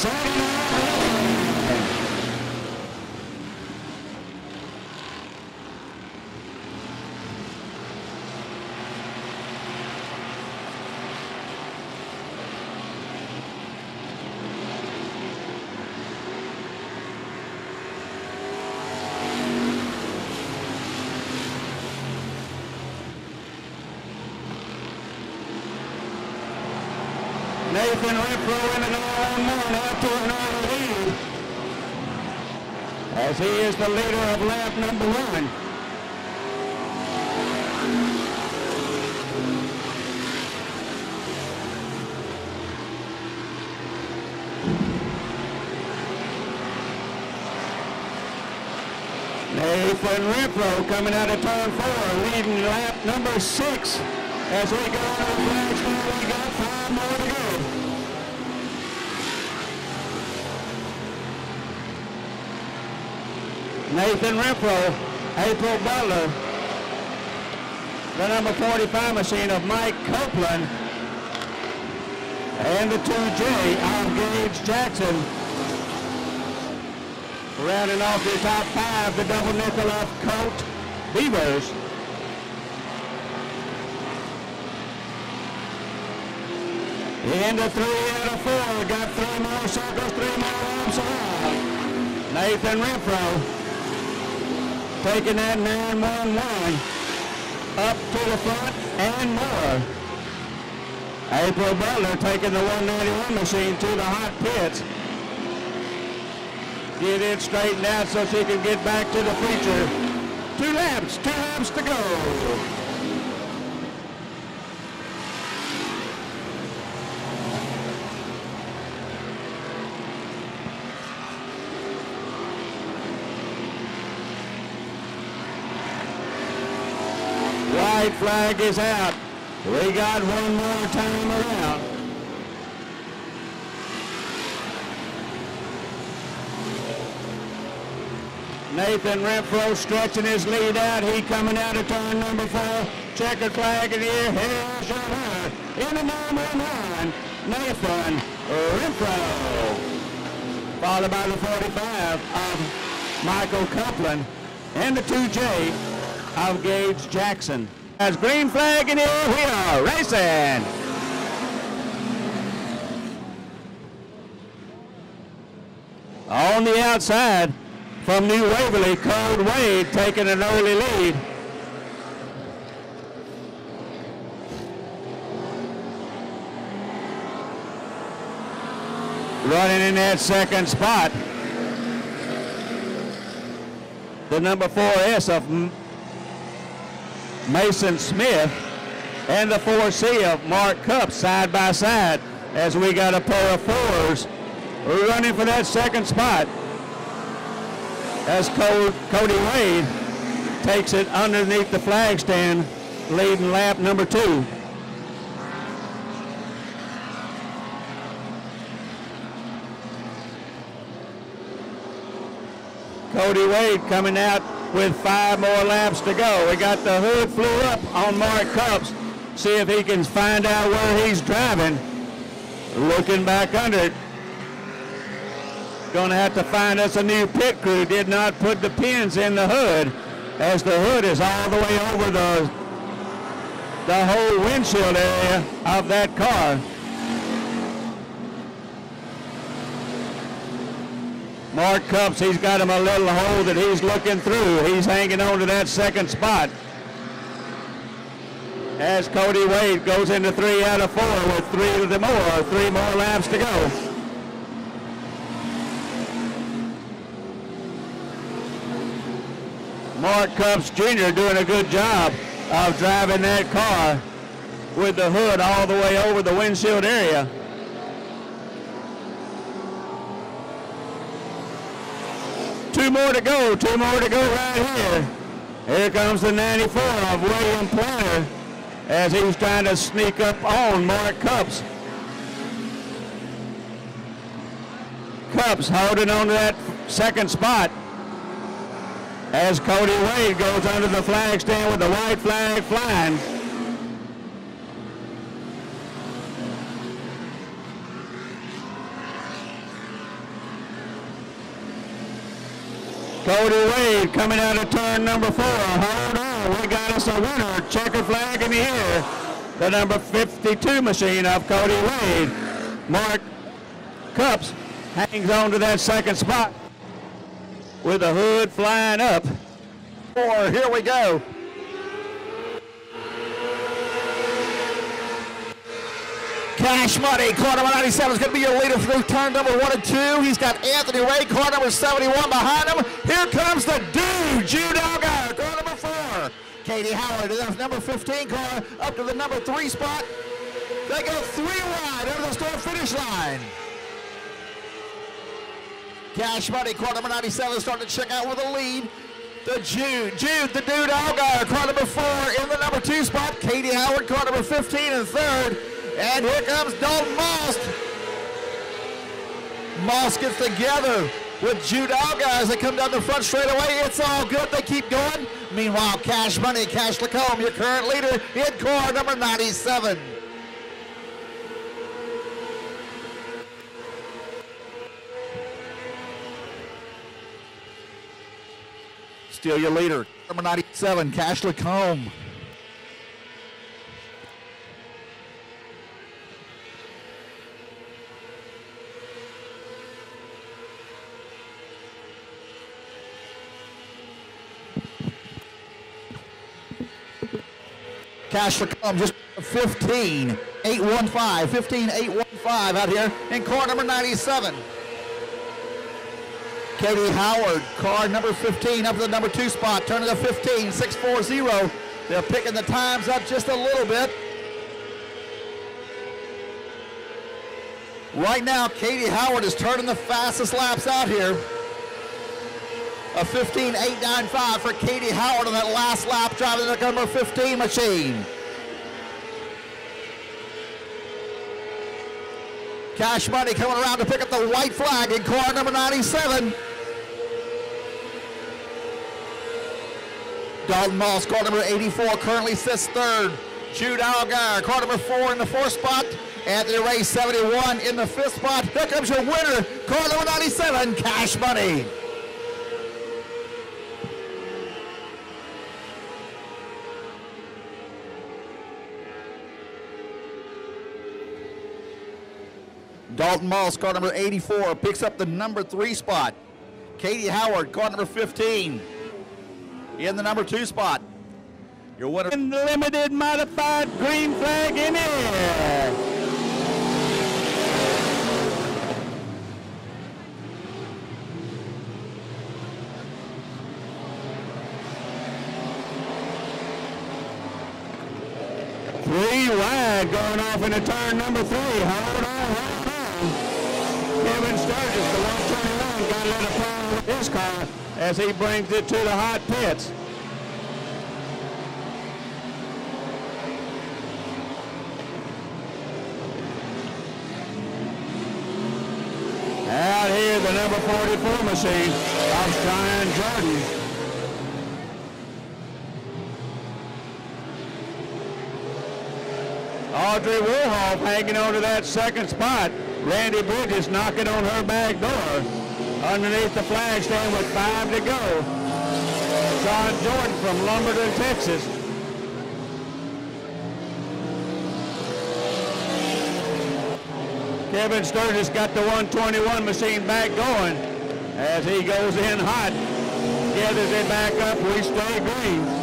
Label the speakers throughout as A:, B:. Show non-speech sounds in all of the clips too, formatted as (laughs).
A: Chora he is the leader of lap number one. Nathan Renfro coming out of turn four, leading lap number six. As we go on the flags Nathan Renfro, April Butler, the number 45 machine of Mike Copeland, and the 2J of Gage Jackson. Rounding off the top five, the double nickel of Colt Beavers. Into three out of four, got three more circles, three more laps around. Nathan Renfro taking that 911 up to the front and more. April Butler taking the 191 machine to the hot pits. Get it straightened out so she can get back to the feature. Two laps, two laps to go. White flag is out. We got one more time around. Nathan Renfro stretching his lead out. He coming out of turn number four. Checkered flag in the air. Here's your. In the number nine, Nathan Renfro. Followed by the 45 of Michael Copeland and the 2J of Gage Jackson. As green flag in here. we are racing. On the outside from New Waverly, Cody Wade taking an early lead. Running in that second spot. The number 4S of M- Mason Smith and the 4C of Mark Cup side by side as we got a pair of fours running for that second spot as Cody Wade takes it underneath the flag stand leading lap number two. Cody Wade coming out with five more laps to go. We got the hood flew up on Mark Cups. See if he can find out where he's driving. Looking back under it. To have to find us a new pit crew. Did not put the pins in the hood as the hood is all the way over the, the whole windshield area of that car. Mark Cups, he's got him a little hole that he's looking through. He's hanging on to that second spot. As Cody Wade goes into three out of four with three the more, three more laps to go. Mark Cups Jr. doing a good job of driving that car with the hood all the way over the windshield area. Two more to go, two more to go right here. Here comes the 94 of William Planter as he's trying to sneak up on Mark Cups. Cups holding on to that second spot as Cody Wade goes under the flag stand with the white flag flying. Cody Wade coming out of turn number four. Hold on, we got us a winner. Checker flag in the air. The number 52 machine of Cody Wade. Mark Cups hangs on to that second spot with the hood flying up.
B: Four, here we go. Cash Money, car number 97 is going to be your leader through turn number one and two. He's got Anthony Ray, car number 71 behind him. Here comes the dude, Jude Algar, car number four. Katie Howard, the number 15 car, up to the number three spot. They go three wide over the start finish line. Cash Money, car number 97, starting to check out with a lead. The Jude, Jude, the dude Algar, car number four in the number two spot. Katie Howard, car number 15 and third. And here comes Dalton Moss. Moss gets together with Jude as they come down the front straight away. It's all good. They keep going. Meanwhile, Cash Money, Cash Lacombe, your current leader in car number 97. Still your leader, number 97, Cash Lacombe. Cash Lacombe just 15, 815, 15, 815 out here in car number 97. Katie Howard, car number 15, up to the number two spot, turning to 15, 640. They're picking the times up just a little bit. Right now, Katie Howard is turning the fastest laps out here. A 15.895 for Katie Howard on that last lap driving the number 15 machine. Cash Money coming around to pick up the white flag in car number 97. Dalton Moss, car number 84, currently sits third. Jude Algar, car number four in the fourth spot. Anthony Ray, 71 in the fifth spot. Here comes your winner, car number 97, Cash Money. Dalton Moss, car number 84, picks up the number three spot. Katie Howard, car number 15, in the number two spot. Your winner.
A: Limited modified green flag in air. Three wide going off into turn number three. Hold on, hold on. Kevin Sturgis, the 121, got a little problem with his car as he brings it to the hot pits. Out here, the number 44 machine of Cheyenne Jordan. Audrey Woolhoff hanging on to that second spot. Randy Bridges knocking on her back door. Underneath the flag stand with five to go. John Jordan from Lumberton, Texas. Kevin Sturgis got the 121 machine back going as he goes in hot. Gathers it back up. We stay green.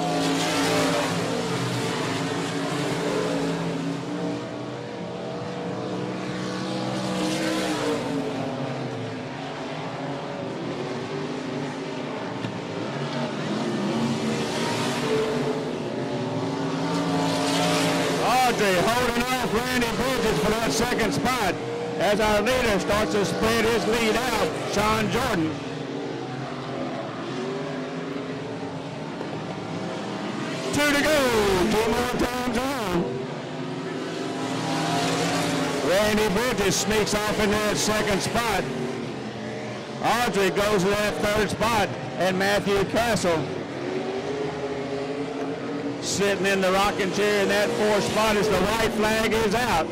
A: Audrey holding off Randy Bridges for that second spot as our leader starts to spread his lead out, Sean Jordan. Two to go, two more times around. Randy Bridges sneaks off into that second spot. Audrey goes to that third spot, and Matthew Castle sitting in the rocking chair in that fourth spot as the white flag is out.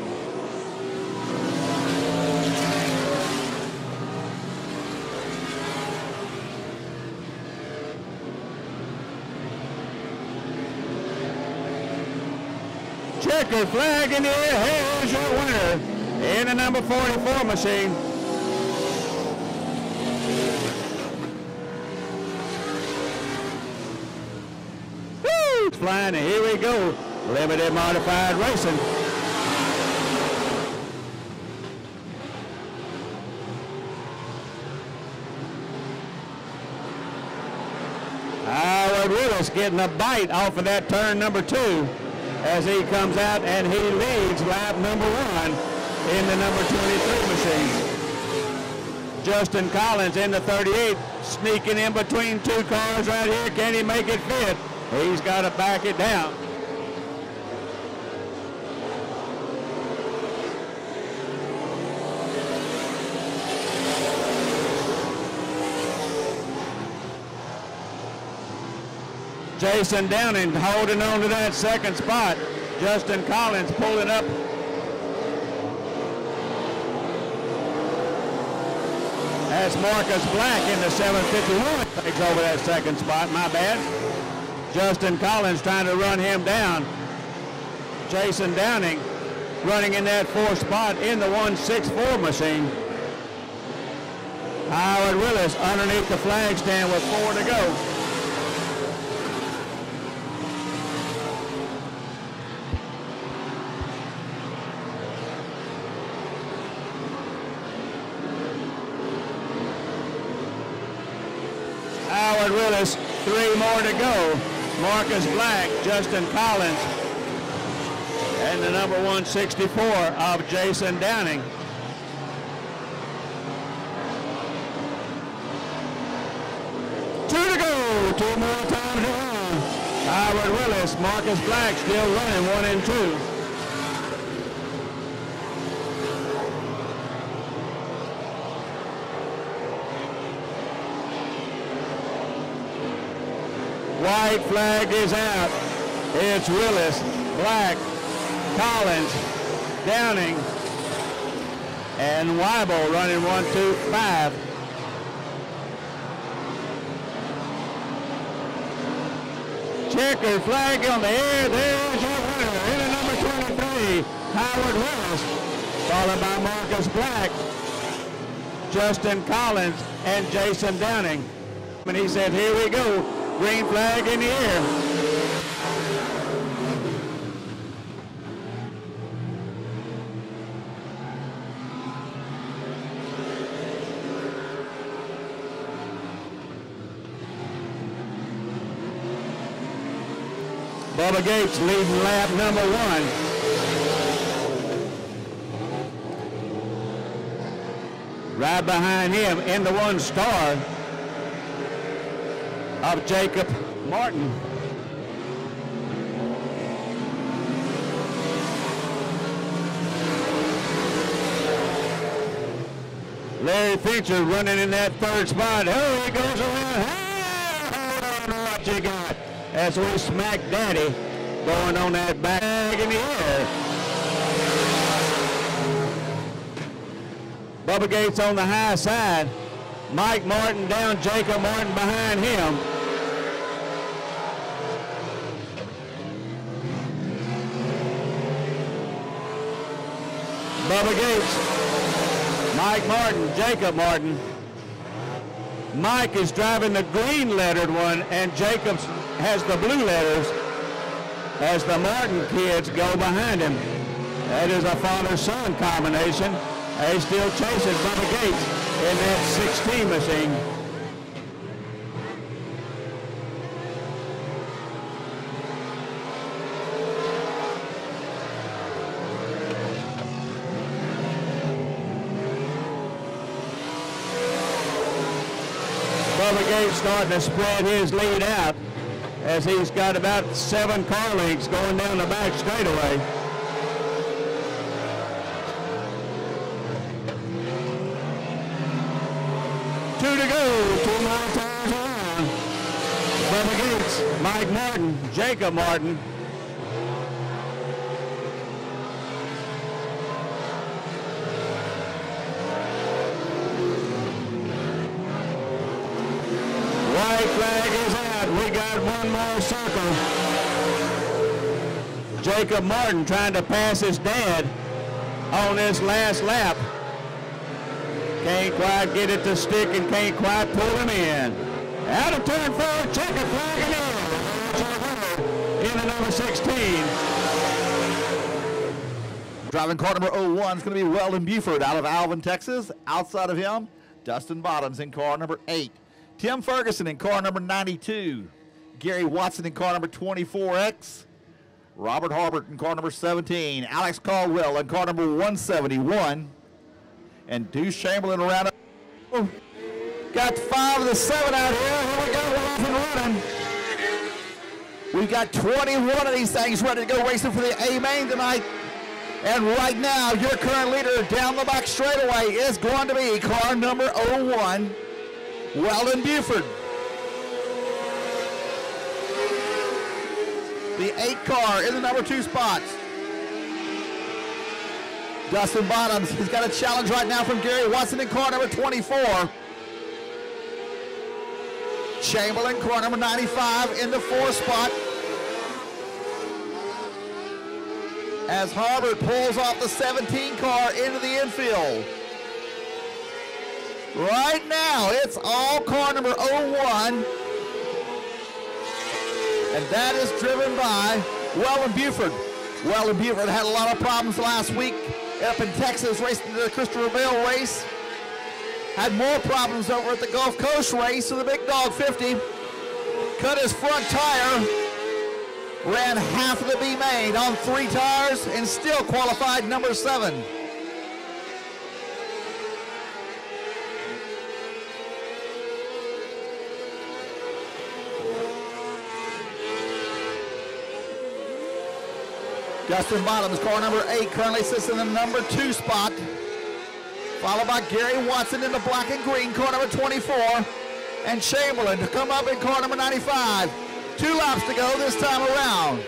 A: Checker flag in the air. Here's your winner in the number 44 machine. And here we go. Limited modified racing. Howard Willis getting a bite off of that turn number two as he comes out and he leads lap number one in the number 23 machine. Justin Collins in the 38, sneaking in between two cars right here. Can he make it fit? He's got to back it down. Jason Downing holding on to that second spot. Justin Collins pulling up. That's Marcus Black in the 751. Takes over that second spot, my bad. Justin Collins trying to run him down. Jason Downing running in that fourth spot in the 164 machine. Howard Willis underneath the flag stand with four to go. Howard Willis, three more to go. Marcus Black, Justin Collins, and the number 164 of Jason Downing. Two to go, two more times to run. Howard Willis, Marcus Black still running one and two. White flag is out. It's Willis, Black, Collins, Downing, and Weibel running one, two, five. Checker flag on the air. There's your winner in the number 23, Howard Willis, followed by Marcus Black, Justin Collins, and Jason Downing. And he said, here we go, green flag in the air. Bubba Gates leading lap number one. Right behind him in the one star of Jacob Martin. Larry Fincher running in that third spot. Oh, he goes around. To what you got. As we smack Daddy going on that bag in the air. Bubba Gates on the high side. Mike Martin down, Jacob Martin behind him. Bubba Gates, Mike Martin, Jacob Martin. Mike is driving the green lettered one and Jacobs has the blue letters as the Martin kids go behind him. That is a father-son combination. They still chasing Bubba Gates in that 16 machine. Bubba starting to spread his lead out as he's got about seven car lengths going down the back straightaway. Two to go, two more times around. Bubba Gates, Mike Martin, Jacob Martin. White flag is out. We got one more circle. Jacob Martin trying to pass his dad on this last lap. Can't quite get it to stick and can't quite pull him in. Out of turn four, checker flag in. In the number 16.
B: Driving car number 01 is going to be Weldon Buford out of Alvin, Texas. Outside of him, Dustin Bottoms in car number 8. Tim Ferguson in car number 92. Gary Watson in car number 24X. Robert Harbert in car number 17. Alex Caldwell in car number 171. And Deuce Chamberlain around. Oh, got five of the seven out here. Here we go, off and running. We've got 21 of these things ready to go racing for the A main tonight. And right now, your current leader down the back straightaway is going to be car number 01, Weldon Buford. The eight car in the number two spots. Dustin Bottoms, he's got a challenge right now from Gary Watson in car number 24. Chamberlain, car number 95 in the four spot. As Harbert pulls off the 17 car into the infield. Right now, it's all car number 01 and that is driven by Weldon Buford. Weldon Buford had a lot of problems last week up in Texas racing the Christopher Bell race. Had more problems over at the Gulf Coast race of the Big Dog 50. Cut his front tire, ran half of the B main on three tires, and still qualified number seven. Dustin Bottoms, car number eight, currently sits in the number two spot. Followed by Gary Watson in the black and green, car number 24. And Chamberlain to come up in car number 95. Two laps to go this time around.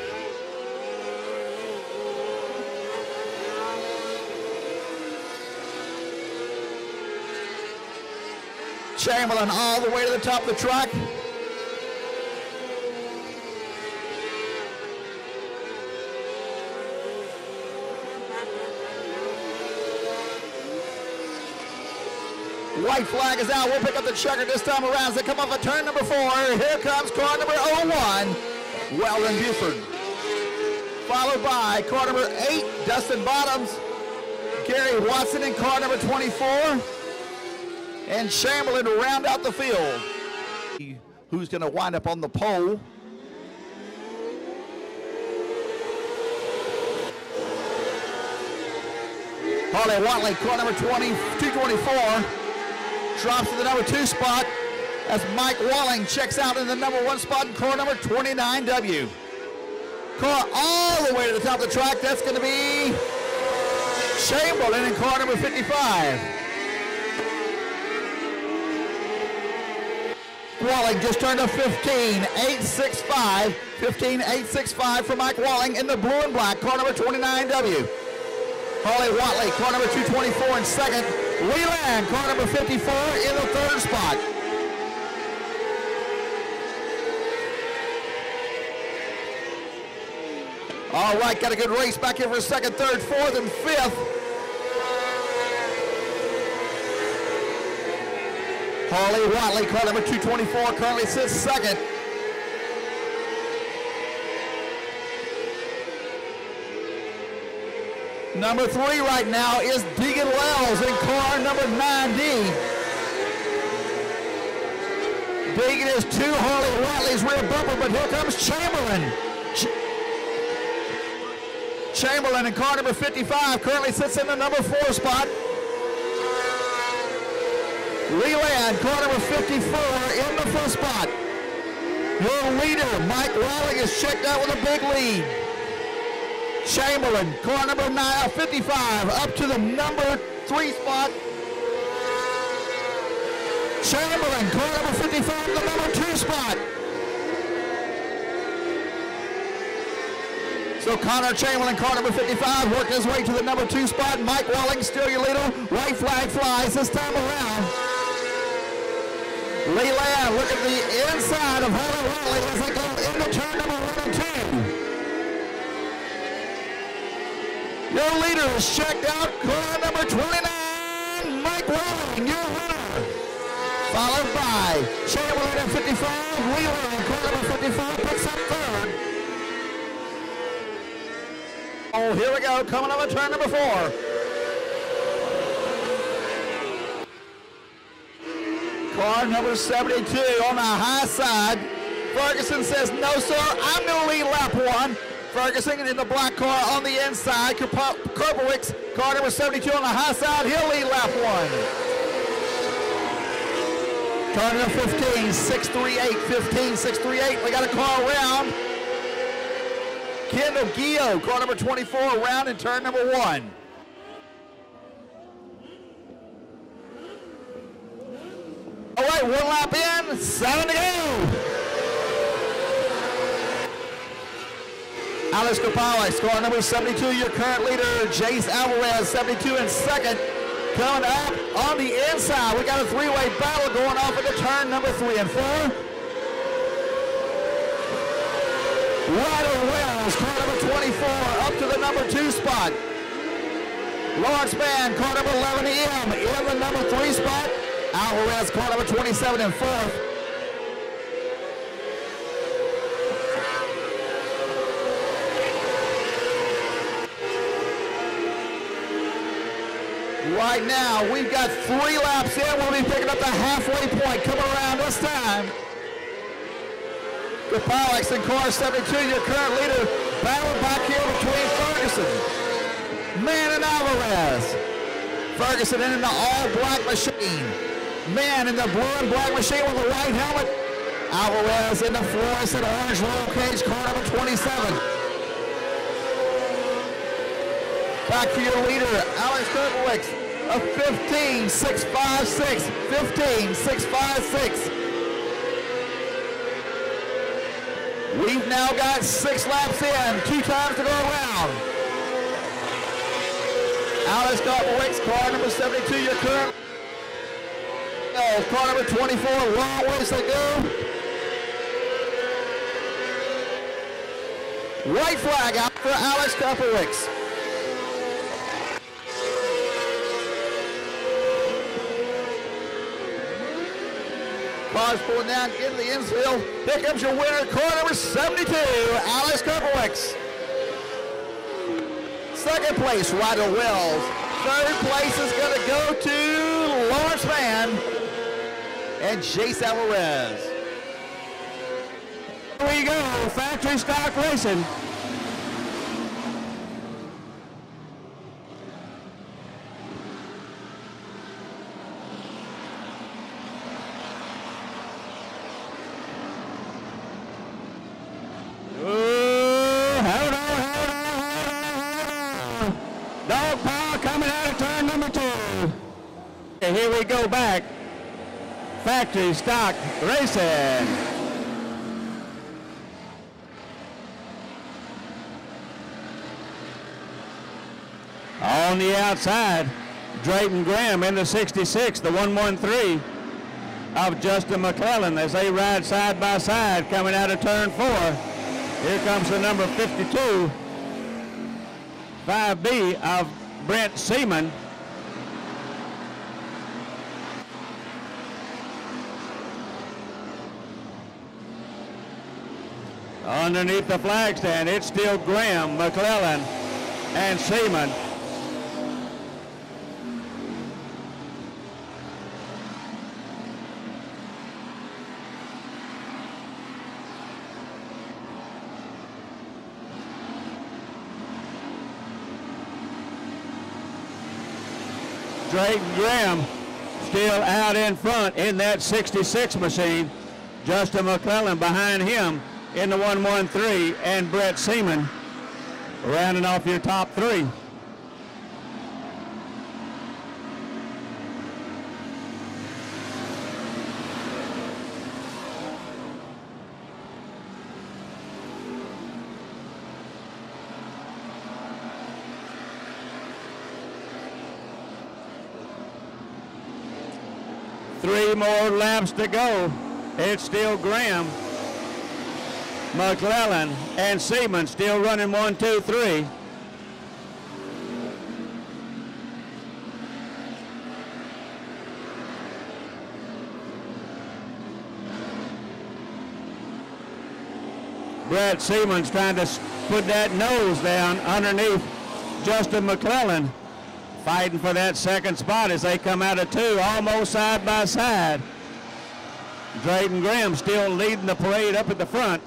B: Chamberlain all the way to the top of the track. White flag is out. We'll pick up the checker this time around as they come off of turn number four. Here comes car number 01, Weldon Buford. Followed by car number eight, Dustin Bottoms, Gary Watson in car number 24, and Chamberlain to round out the field. Who's going to wind up on the pole? Harley Watley, car number 20, 224 drops to the number two spot as Mike Walling checks out in the number one spot in car number 29W. Car all the way to the top of the track, that's going to be Chamberlain in car number 55. Walling just turned a 15, 865, 15, 865 for Mike Walling in the blue and black, car number 29W. Harley Watley, car number 224 in second. Leland, car number 54 in the third spot. All right, got a good race back here for second, third, fourth, and fifth. Harley Watley, car number 224, currently sits second. Number three right now is Deegan Wells in car number 9D. Deegan is two Harley Watley's rear bumper, but here comes Chamberlain. Ch Chamberlain in car number 55 currently sits in the number four spot. Leland, car number 54 in the first spot. Your leader, Mike Walling, is checked out with a big lead. Chamberlain, car number nine, 55, up to the number three spot. Chamberlain, car number 55, the number two spot. So Connor Chamberlain, car number 55, worked his way to the number two spot. Mike Walling, still your leader. White flag flies this time around. Leland, look at the inside of Harley Watley as they go into turn number one and two. Your leader is checked out. Car number 29, Mike Walling, your winner. Followed by Chamberlain at 55, Wheeler in car number 55 picks up third. Oh, here we go, coming up at turn number four. Car number 72 on the high side. Ferguson says, no, sir, I'm going to lead lap one. Ferguson in the black car on the inside. Kerpowicz, car number 72 on the high side. He'll lead lap one. Car number 15, 638, 15, 638. We got a car around. Kendall Gio, car number 24, around in turn number one. All right, one lap in, seven to go. Alex Kopalik, score number 72, your current leader, Jace Alvarez, 72 in second. Coming up on the inside, we got a three-way battle going off at the turn number three and four. Ryder Wells, car number 24, up to the number two spot. Lawrence Mann, car number 11M, in the number three spot. Alvarez, car number 27 in fourth. Right now, we've got three laps in. We'll be picking up the halfway point coming around this time. The Pollux and car 72, your current leader, battling back here between Ferguson, Mann and Alvarez. Ferguson in the all-black machine. Man in the blue and black machine with the white helmet. Alvarez in the fluorescent orange roll cage, car number 27. Back to your leader, Alex Kerpowicz of 15, 6, 5, 6. 15, 6, 5, 6. We've now got six laps in, two times to go around. Alex Kerpowicz, car number 72, your current. Car number 24, long ways to go. White flag out for Alex Kerpowicz. Cars pulling down into the infield. Here comes your winner, car number 72, Alex Kerpowicz. Second place, Ryder Wells. Third place is going to go to Lawrence Mann and Jace Alvarez.
A: Here we go, factory stock racing. Go back. Factory stock racing. On the outside, Drayton Graham in the 66, the 113 of Justin McClellan as they ride side by side coming out of turn four. Here comes the number 52, 5B of Brent Seaman. Underneath the flag stand. It's still Graham, McClellan, and Seaman. Drayton Graham still out in front in that 66 machine. Justin McClellan behind him in the 113 and Brett Seaman rounding off your top three. Three more laps to go. It's still Graham McClellan and Seaman still running one, two, three. Brad Seaman's trying to put that nose down underneath Justin McClellan, fighting for that second spot as they come out of two, almost side by side. Drayton Graham still leading the parade up at the front.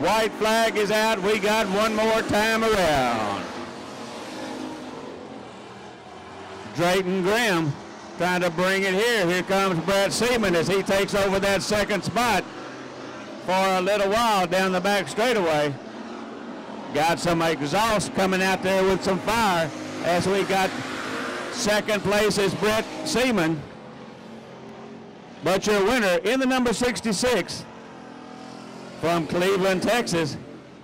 A: White flag is out. We got one more time around. Drayton Graham trying to bring it here. Here comes Brad Seaman as he takes over that second spot for a little while down the back straightaway. Got some exhaust coming out there with some fire as we got second place is Brett Seaman. But your winner in the number 66 from Cleveland, Texas.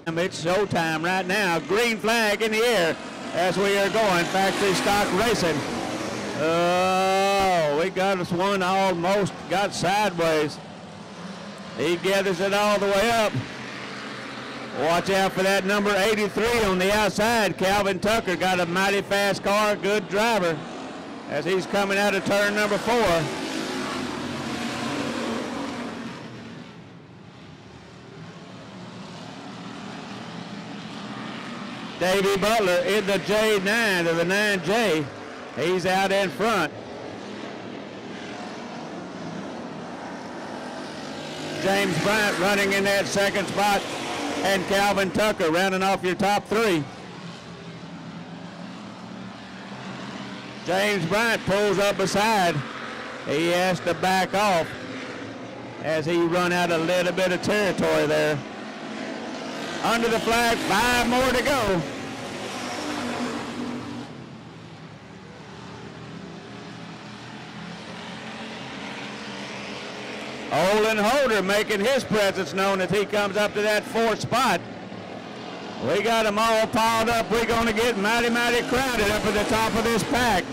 A: It's showtime right now. Green flag in the air as we are going factory stock racing. Oh, we got us one almost got sideways. He gathers it all the way up. Watch out for that number 83 on the outside. Calvin Tucker got a mighty fast car, good driver as he's coming out of turn number four. Davey Butler in the J9 of the 9J. He's out in front. James Bryant running in that second spot and Calvin Tucker rounding off your top three. James Bryant pulls up beside. He has to back off as he run out a little bit of territory there. Under the flag, five more to go. Olin Holder making his presence known as he comes up to that fourth spot. We got them all piled up. We're going to get mighty, mighty crowded up at the top of this pack.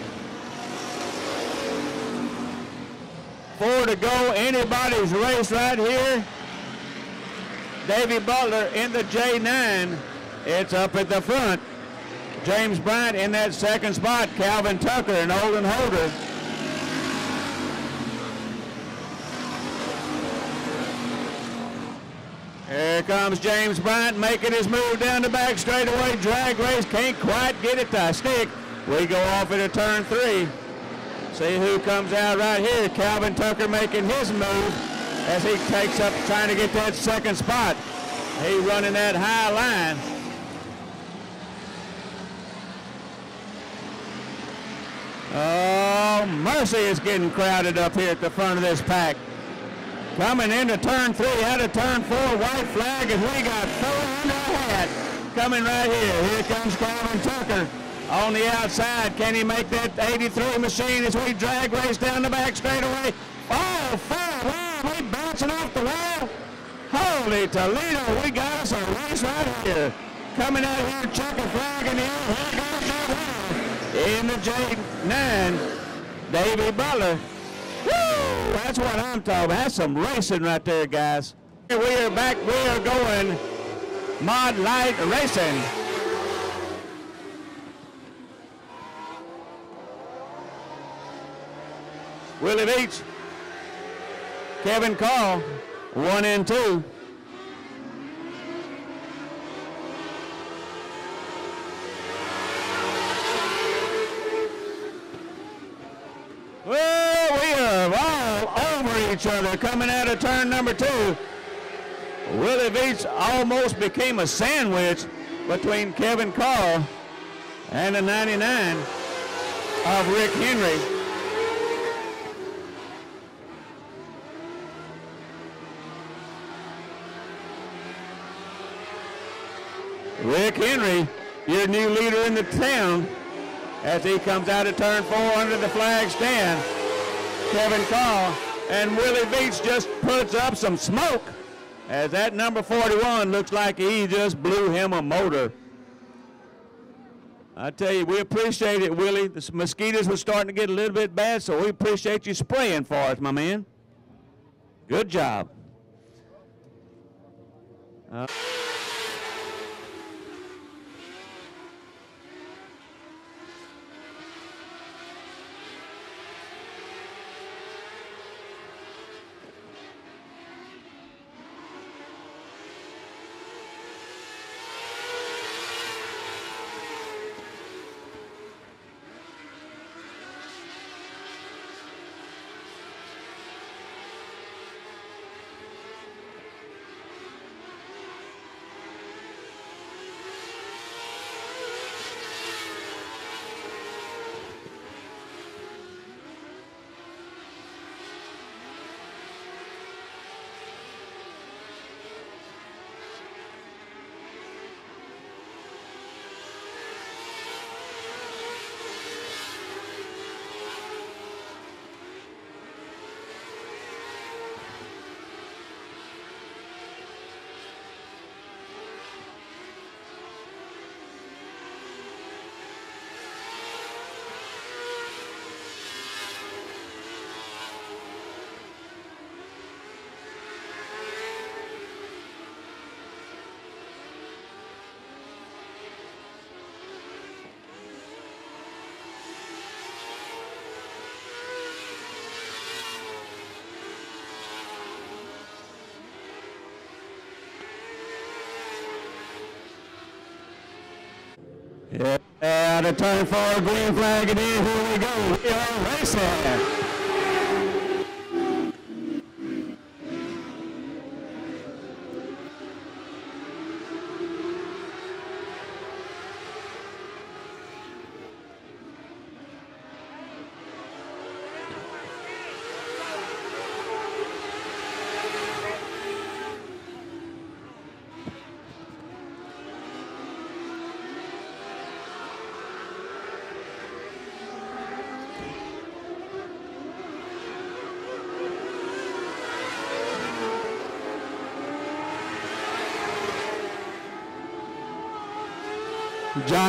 A: Four to go. Anybody's race right here. Davy Butler in the J9. It's up at the front. James Bryant in that second spot. Calvin Tucker and Olin Holder. Here comes James Bryant making his move down the back straightaway. Drag race can't quite get it to stick. We go off into turn three. See who comes out right here. Calvin Tucker making his move as he takes up trying to get that second spot. He running that high line. Oh, Mercy is getting crowded up here at the front of this pack. Coming into turn three, out of turn four, white flag, and we got four under a hat. Coming right here. Here comes Calvin Tucker on the outside. Can he make that 83 machine as we drag race down the back straightaway? Oh, four, wow, we bouncing off the wall. Holy Toledo, we got us a race right here. Coming out here, checking flag in the air. In the J9, Davey Butler. Woo! That's what I'm talking about. That's some racing right there, guys. We are back. We are going Mod Light Racing. Willie Beach, Kevin Carl, one and two. Well, we are all over each other coming out of turn number two. Willie Beach almost became a sandwich between Kevin Carl and the 99 of Rick Henry. Rick Henry, your new leader in the town, as he comes out of turn four under the flag stand. Kevin Carl and Willie Beach just puts up some smoke as that number 41 looks like he just blew him a motor. I tell you, we appreciate it, Willie. The mosquitoes were starting to get a little bit bad, so we appreciate you spraying for us, my man. Good job. Uh Yeah, out of turn four, green flag is. Here we go. We are racing.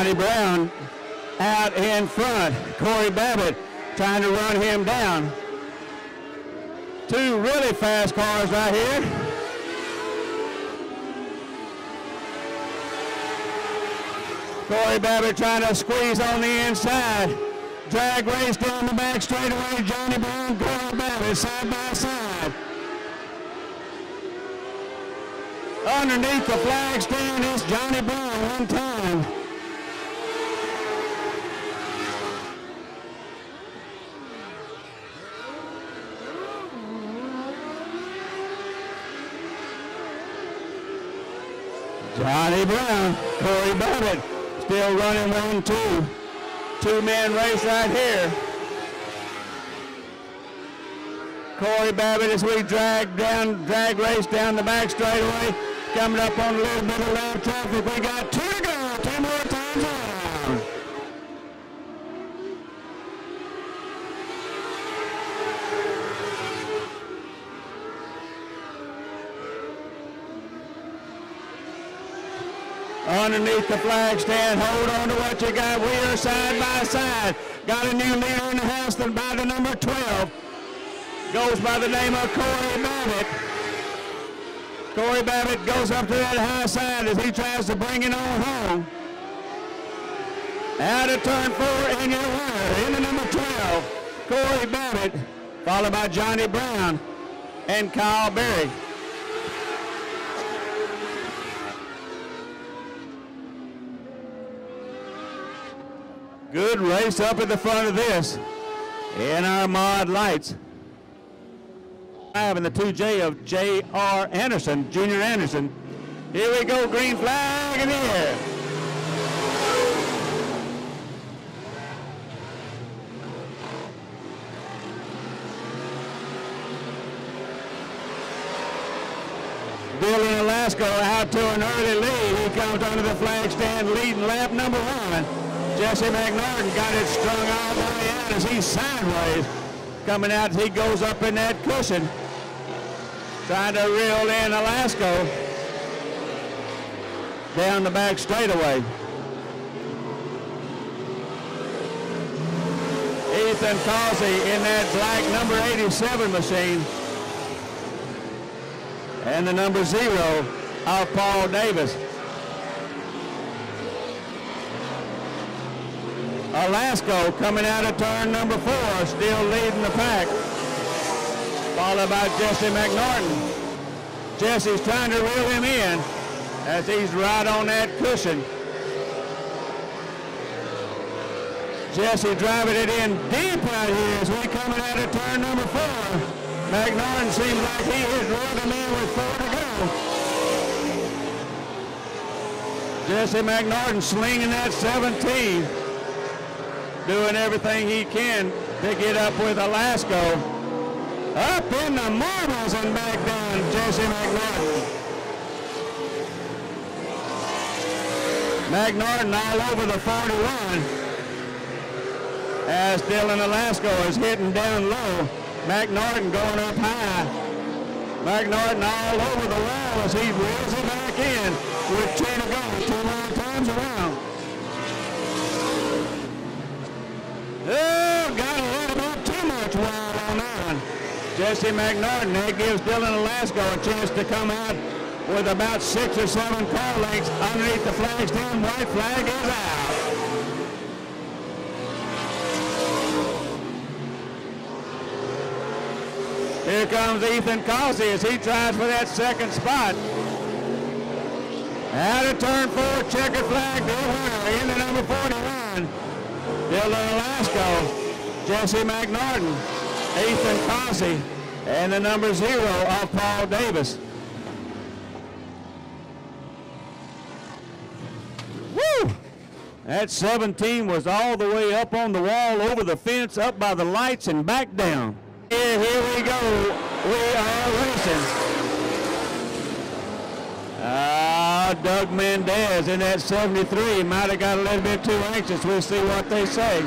A: Johnny Brown out in front. Corey Babbitt trying to run him down. Two really fast cars right here. Corey Babbitt trying to squeeze on the inside. Drag race down the back straightaway. Johnny Brown, Corey Babbitt side by side. Underneath the flag stand is Johnny Brown one time. Brown, Corey Babbitt, still running one, two. Two-man race right here. Corey Babbitt as we drag down, drag race down the back straightaway. Coming up on a little bit of loud traffic. We got two more times around. Underneath the flag stand. Hold on to what you got. We are side by side. Got a new leader in the house that by the number 12. Goes by the name of Corey Babbitt. Corey Babbitt goes up to that high side as he tries to bring it on home. Out of turn four and your winner in the number 12, Corey Babbitt, followed by Johnny Brown and Kyle Berry. Good race up at the front of this. In our mod lights. Five and the 2J of J.R. Anderson, Junior Anderson. Here we go, green flag in the air. Dylan Alaska out to an early lead. He comes under the flag stand leading lap number one. Jesse McNarden got it strung all the way out as he's sideways. Coming out as he goes up in that cushion. Trying to reel in Alaska down the back straightaway. Ethan Causey in that black number 87 machine. And the number zero of Paul Davis. Alasco coming out of turn number four, still leading the pack. Followed by Jesse McNarden. Jesse's trying to reel him in as he's right on that cushion. Jesse driving it in deep right here as we're coming out of turn number four. McNarden seems like he is running in with four to go. Jesse McNarden slinging that 17 doing everything he can to get up with Alaska. Up in the marbles and back down, Jesse McNarden. McNarden all over the 41 as Dylan Alaska is hitting down low. McNarden going up high. McNarden all over the wall as he reels it back in with two to go, two more times around. Oh, got a little bit too much wild on that one. Jesse McNarden, that gives Dylan Alasco a chance to come out with about six or seven car lengths underneath the flag stand. White flag is out. Here comes Ethan Causey as he tries for that second spot. Out of turn four, checkered flag, Bill Hunter in the number 41, Dylan Lasco, Jesse McNarden, Ethan Causey, and the number zero of Paul Davis. Woo! That 17 was all the way up on the wall, over the fence, up by the lights, and back down. Here, here we go. We are racing. Ah. Ah, Doug Mendez in that 73 might have got a little bit too anxious. We'll see what they say.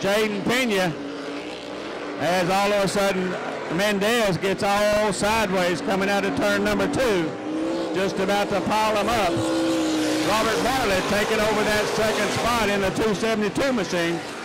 A: Jaden Pena as all of a sudden Mendez gets all sideways coming out of turn number two, just about to pile them up. Robert Bartlett taking over that second spot in the 272 machine.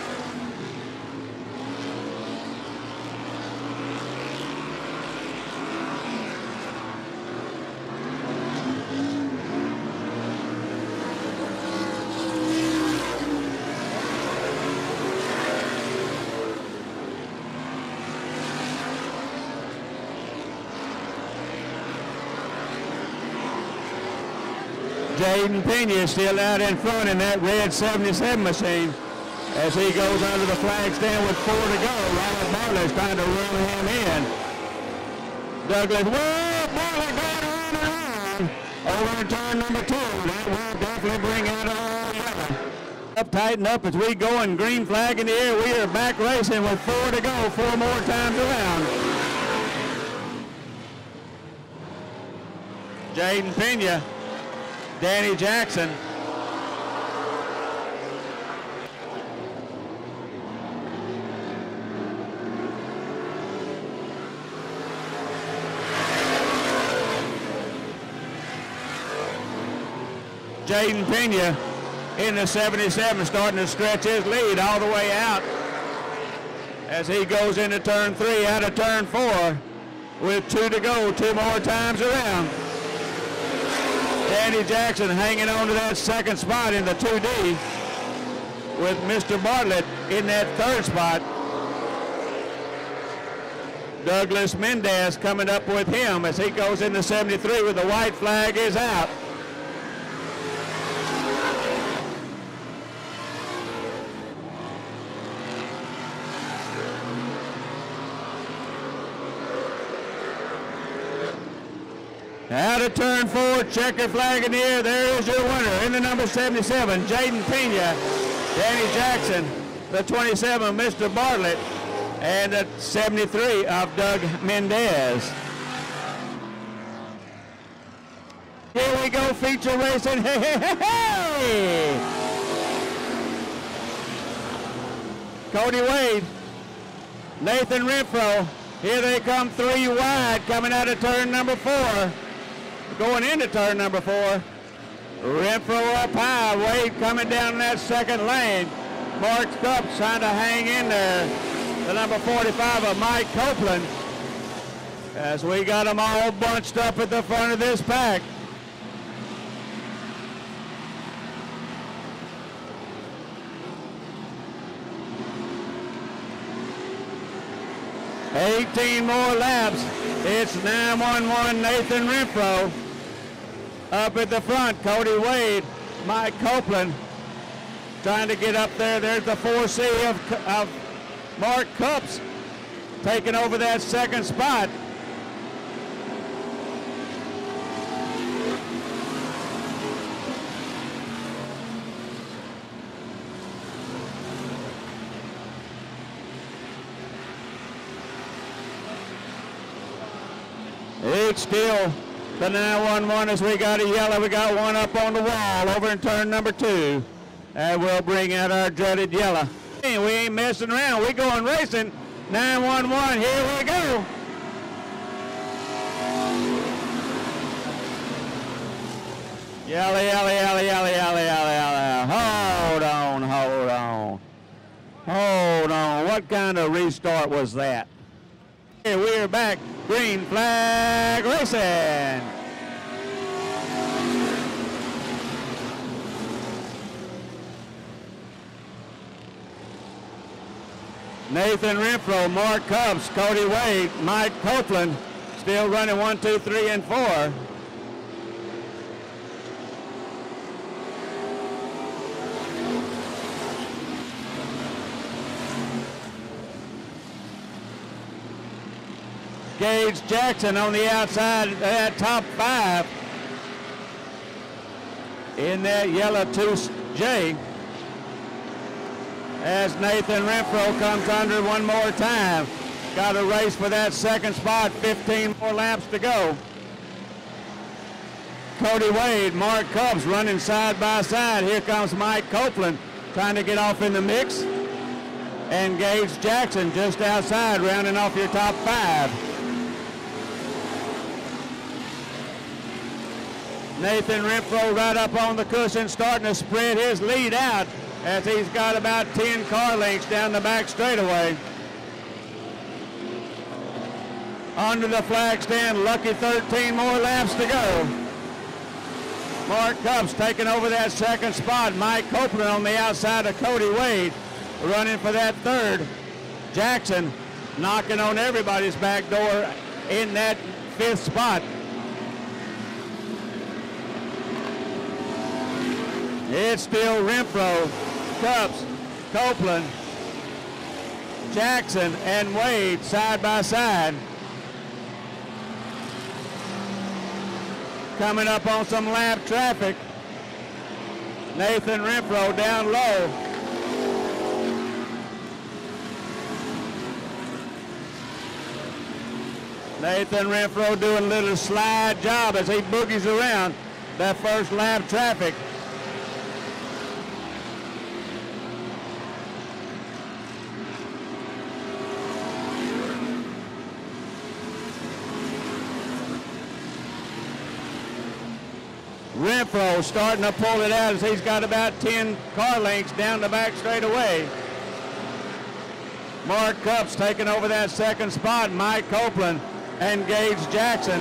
A: Jaden Pena still out in front in that red 77 machine as he goes under the flag stand with four to go. Robert Bartlett's trying to run him in. Douglas, whoa, Bartlett going around and around over in turn number two. That will definitely bring out all yellow. Up, tighten up as we go and green flag in the air. We are back racing with four to go, four more times around. Jaden Pena Danny Jackson. Jaden Pena in the 77 starting to stretch his lead all the way out as he goes into turn three out of turn four with two to go, two more times around. Danny Jackson hanging on to that second spot in the 2D with Mr. Bartlett in that third spot. Douglas Mendez coming up with him as he goes into 73 with the white flag is out. Out of turn four, checker flag in the air. There is your winner in the number 77, Jaden Pena, Danny Jackson, the 27, Mr. Bartlett, and the 73 of Doug Mendez. Here we go, feature racing. (laughs) Hey, hey, hey, hey! Cody Wade, Nathan Renfro. Here they come three wide coming out of turn number four going into turn number four. Renfro up high, Wade coming down that second lane. Mark Cup trying to hang in there. The number 45 of Mike Copeland. As we got them all bunched up at the front of this pack. Eighteen more laps. It's 911 Nathan Renfro. Up at the front, Cody Wade, Mike Copeland trying to get up there. There's the 4C of, of Mark Cups taking over that second spot. It's still the 911 as we got a yellow. We got one up on the wall over in turn number two. And we'll bring out our dreaded yellow. Hey, we ain't messing around. We going racing. 911, here we go. Yellow, yellow, yellow, yellow, yellow, yellow, yellow. Hold on, hold on. Hold on. What kind of restart was that? We're back. Green flag racing. Nathan Renfro, Mark Cubs, Cody Wade, Mike Copeland, still running one, two, three, and four. Gage Jackson on the outside of that top five in that yellow 2J as Nathan Renfro comes under one more time. Got a race for that second spot, 15 more laps to go. Cody Wade, Mark Cubs running side by side. Here comes Mike Copeland trying to get off in the mix. And Gage Jackson just outside rounding off your top five. Nathan Renfro right up on the cushion starting to spread his lead out as he's got about 10 car lengths down the back straightaway. Under the flag stand, lucky 13 more laps to go. Mark Cubs taking over that second spot. Mike Copeland on the outside of Cody Wade running for that third. Jackson knocking on everybody's back door in that fifth spot. It's still Renfro, Cubs, Copeland, Jackson, and Wade side by side. Coming up on some lap traffic. Nathan Renfro down low. Nathan Renfro doing a little slide job as he boogies around that first lap traffic. Renfro starting to pull it out as he's got about 10 car lengths down the back straightaway. Mark Cubs taking over that second spot. Mike Copeland and Gage Jackson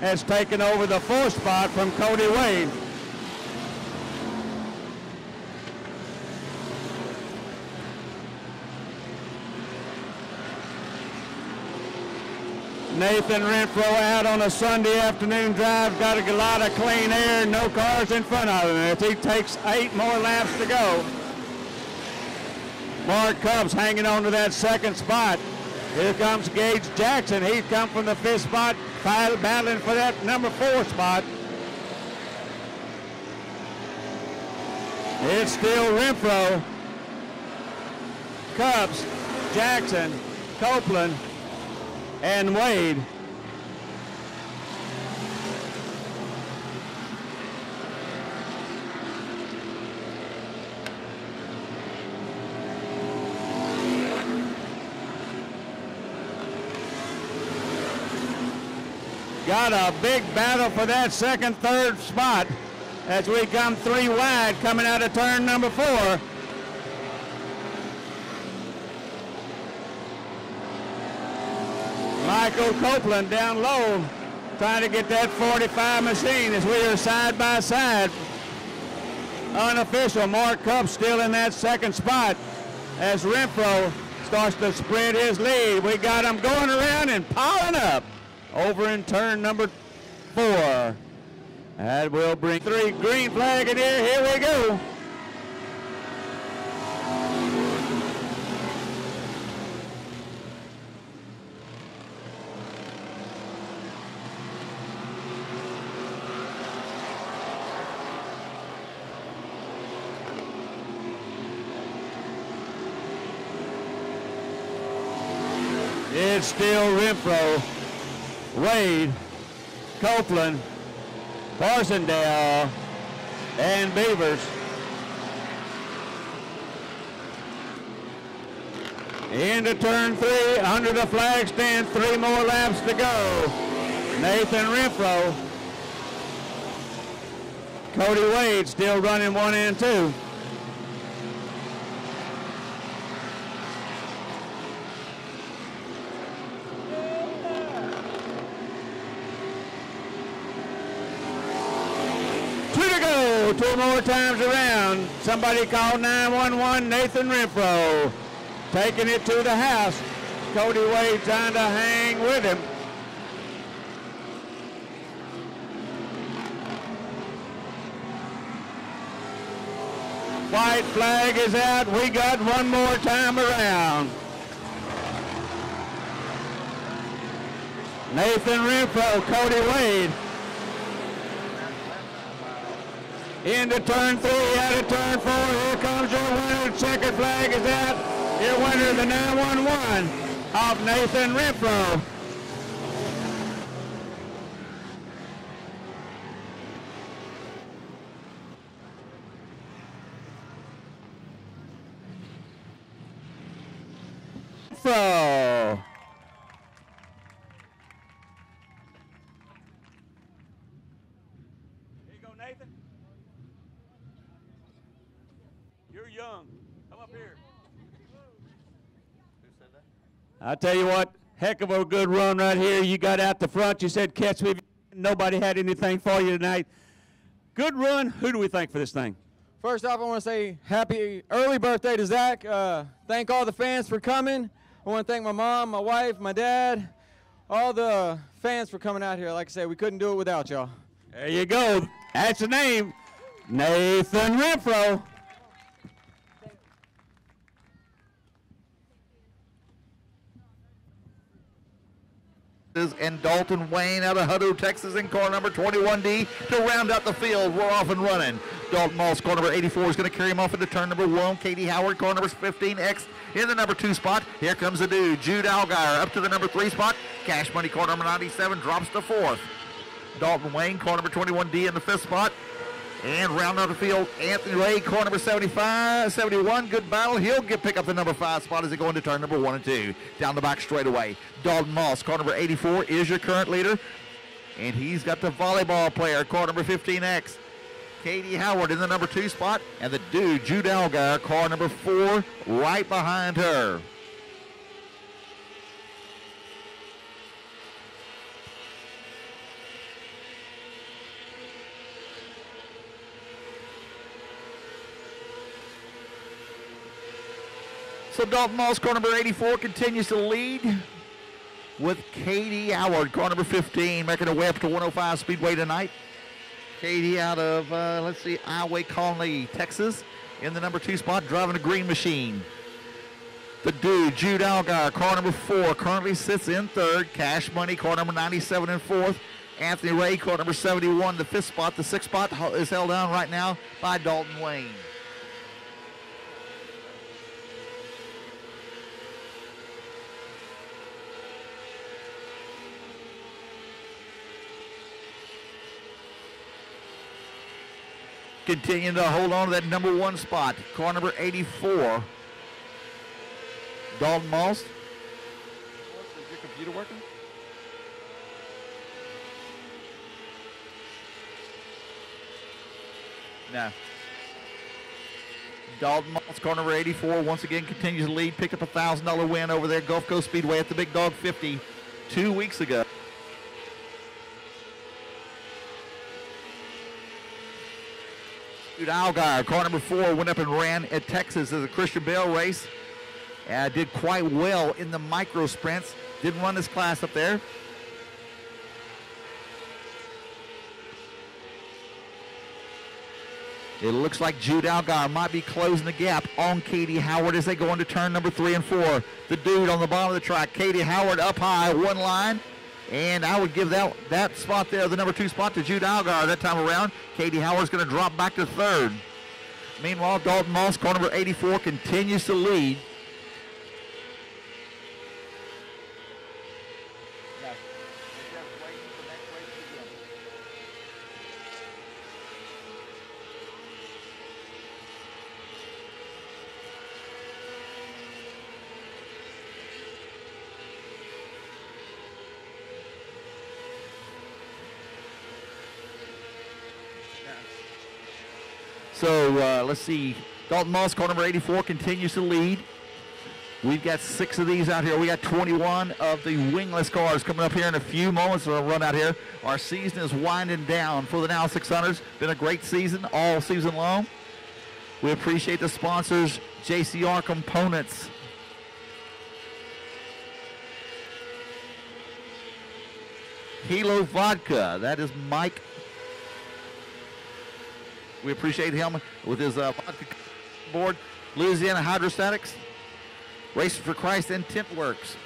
A: has taken over the fourth spot from Cody Wade. Nathan Renfro out on a Sunday afternoon drive, got a lot of clean air, no cars in front of him. If he takes eight more laps to go, Mark Cubs hanging on to that second spot. Here comes Gage Jackson. He's come from the fifth spot, battling for that number four spot. It's still Renfro, Cubs, Jackson, Copeland, and Wade. Got a big battle for that second, third spot as we come three wide coming out of turn number four. Michael Copeland down low trying to get that 45 machine as we are side by side. Unofficial, Mark Cup still in that second spot as Renfro starts to spread his lead. We got him going around and piling up over in turn number four. That will bring three green flag in here. Here we go. It's still Renfro, Wade, Copeland, Parsondale, and Beavers. Into turn three, under the flag stand, three more laps to go. Nathan Renfro. Cody Wade still running one and two. Two to two more times around. Somebody call 911 Nathan Renfro. taking it to the house. Cody Wade trying to hang with him. White flag is out. We got one more time around. Nathan Renfro, Cody Wade. Into turn three, out of turn four. Here comes your winner. Checkered flag is out. Your winner, the 911 of Nathan Renfro. I tell you what, heck of a good run right here. You got out the front. You said catch me. Nobody had anything for you tonight. Good run. Who do we thank for this thing?
C: First off, I want to say happy early birthday to Zach. Uh, thank all the fans for coming. I want to thank my mom, my wife, my dad, all the fans for coming out here. Like I said, we couldn't do it without y'all.
A: There you go. That's the name. Nathan Renfro.
B: And Dalton Wayne out of Hutto, Texas in car number 21D to round out the field. We're off and running. Dalton Moss, car number 84, is going to carry him off into turn number one. Katie Howard, car number 15X in the number two spot. Here comes the dude, Jude Algar, up to the number three spot. Cash Money, car number 97, drops to fourth. Dalton Wayne, car number 21D in the fifth spot. And round out the field, Anthony Ray, car number 75, 71. Good battle. He'll get pick up the number five spot as they go into turn number one and two. Down the back straight away. Dalton Moss, car number 84, is your current leader. And he's got the volleyball player, car number 15X. Katie Howard in the number two spot. And the dude, Jude Algar, car number four, right behind her. So Dalton Moss, car number 84, continues to lead with Katie Howard, car number 15, making her way up to 105 Speedway tonight. Katie out of, uh, let's see, Iowa Colony, Texas, in the number two spot, driving a green machine. The dude, Jude Algar, car number four, currently sits in third. Cash Money, car number 97 in fourth. Anthony Ray, car number 71, the fifth spot. The sixth spot is held down right now by Dalton Wayne. Continuing to hold on to that number one spot. Car number 84. Dalton Moss.
C: Is your computer working?
B: No. Dalton Moss, car number 84, once again continues to lead. Picked up a $1,000 win over there, Gulf Coast Speedway at the Big Dog 50 two weeks ago. Dude Algar, car number four, went up and ran at Texas as a Christian Bale race. Uh, did quite well in the micro sprints. Didn't run this class up there. It looks like Jude Algar might be closing the gap on Katie Howard as they go into turn number three and four. The dude on the bottom of the track, Katie Howard up high, one line. And I would give that that spot there, the number two spot, to Jude Algar that time around. Katie Howard's going to drop back to third. Meanwhile, Dalton Moss, car number 84, continues to lead. So uh, let's see. Dalton Moss, car number 84, continues to lead. We've got six of these out here. We got 21 of the wingless cars coming up here in a few moments. We're going to run out here. Our season is winding down for the Now 600s. Been a great season all season long. We appreciate the sponsors, JCR Components. Hilo Vodka. That is Mike we appreciate him with his uh, board. Louisiana Hydrostatics. Racing for Christ and Tint Works.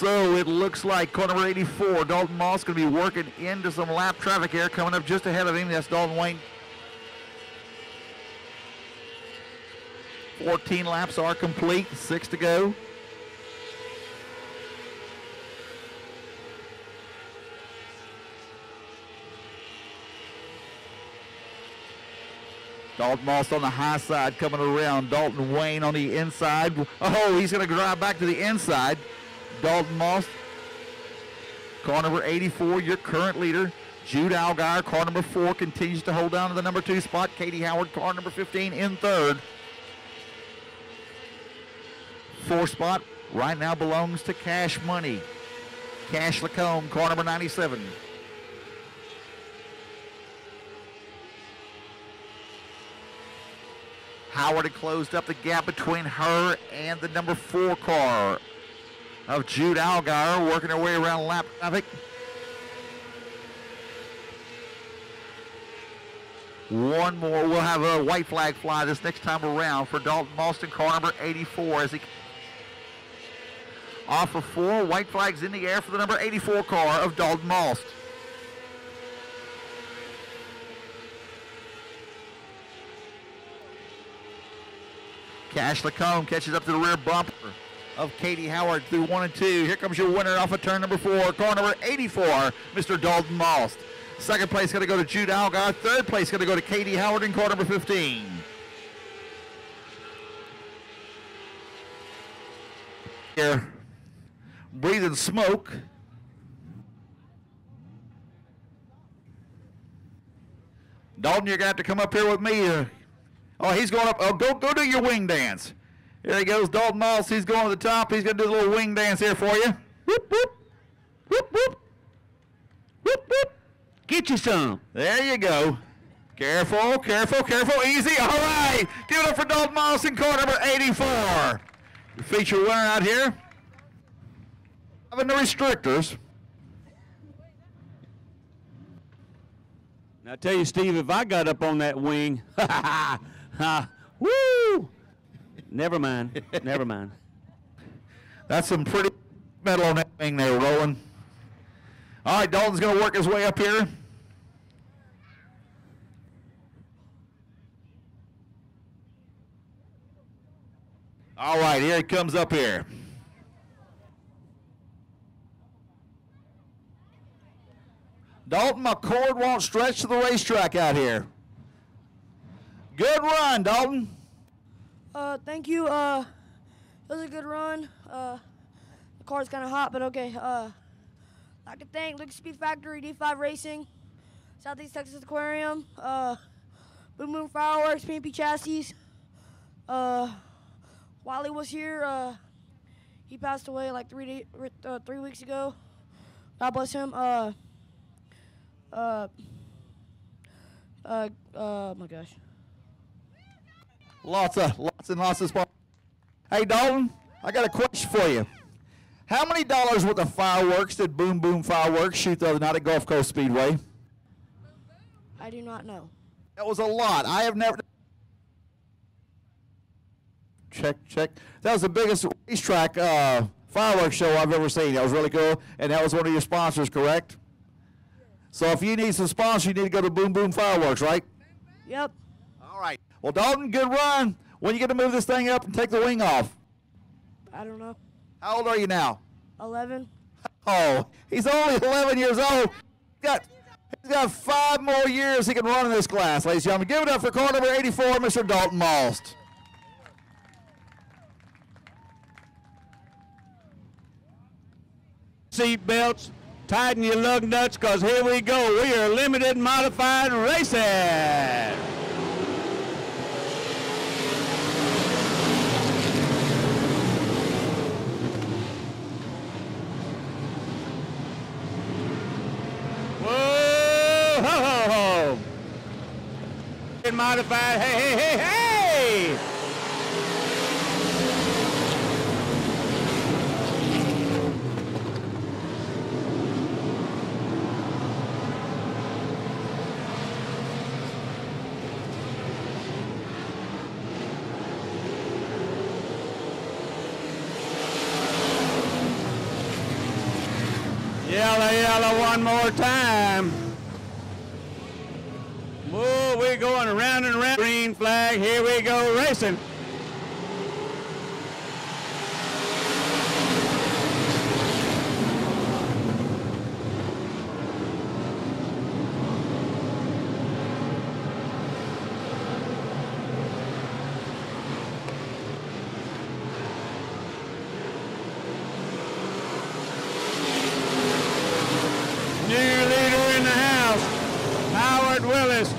B: So it looks like car number 84, Dalton Moss, going to be working into some lap traffic here. Coming up just ahead of him, that's Dalton Wayne. 14 laps are complete, six to go. Dalton Moss on the high side coming around. Dalton Wayne on the inside. Oh, he's going to drive back to the inside. Dalton Moss, car number 84, your current leader. Jude Algar, car number four, continues to hold down to the number two spot. Katie Howard, car number 15, in third. Four spot right now belongs to Cash Money. Cash Lacombe, car number 97. Howard had closed up the gap between her and the number four car of Jude Algar working her way around lap traffic. One more. We'll have a white flag fly this next time around for Dalton Malston, car number 84 as he off of four. White flags in the air for the number 84 car of Dalton Malst. Cash Lacombe catches up to the rear bumper of Katie Howard through one and two. Here comes your winner off of turn number four, car number 84, Mr. Dalton Malst. Second place going to go to Jude Algar. Third place going to go to Katie Howard in car number 15. Here, breathing smoke. Dalton, you're going to have to come up here with me. Oh, he's going up. Oh, go, go do your wing dance. Here he goes, Dalton Moss. He's going to the top. He's going to do a little wing dance here for you. Whoop, whoop. Whoop, whoop. Whoop, whoop.
A: Get you some.
B: There you go. Careful, careful, careful. Easy. All right. Give it up for Dalton Moss in car number 84. Your feature winner out here. Having the restrictors.
A: Now I tell you, Steve, if I got up on that wing, (laughs) woo! Never mind. Never mind. (laughs)
B: That's some pretty metal on that thing there, rolling. All right, Dalton's going to work his way up here. All right, here he comes up here. Dalton, my cord won't stretch to the racetrack out here. Good run, Dalton.
D: Uh, thank you. Uh, it was a good run. Uh, the car's kind of hot, but okay. Uh, like to thank Lucas Speed Factory, D5 Racing, Southeast Texas Aquarium, uh, Boom Boom Fireworks, PMP Chassis. Uh, while he was here, uh, he passed away like three day, uh, three weeks ago. God bless him. Uh, uh, uh, oh my gosh.
B: Lots of lots and lots of spots. Hey Dalton, I got a question for you. How many dollars worth of fireworks did Boom Boom Fireworks shoot the other night at Gulf Coast Speedway?
D: I do not know.
B: That was a lot. I have never. Check, check. That was the biggest racetrack uh, fireworks show I've ever seen. That was really cool, and that was one of your sponsors, correct? So if you need some sponsors, you need to go to Boom Boom Fireworks, right?
D: Yep.
B: All right. Well, Dalton, good run. When you get to move this thing up and take the wing off?
D: I don't know.
B: How old are you now?
D: 11.
B: Oh, he's only 11 years old. He's got, he's got five more years he can run in this class, ladies and gentlemen. Give it up for car number 84, Mr. Dalton Malst.
A: Seat belts, tighten your lug nuts, because here we go. We are limited modified racing. and modified. Hey, hey, hey, hey! Yellow, yellow, one more time. We're going around and around. Green flag, here we go racing. New leader in the house, Howard Willis,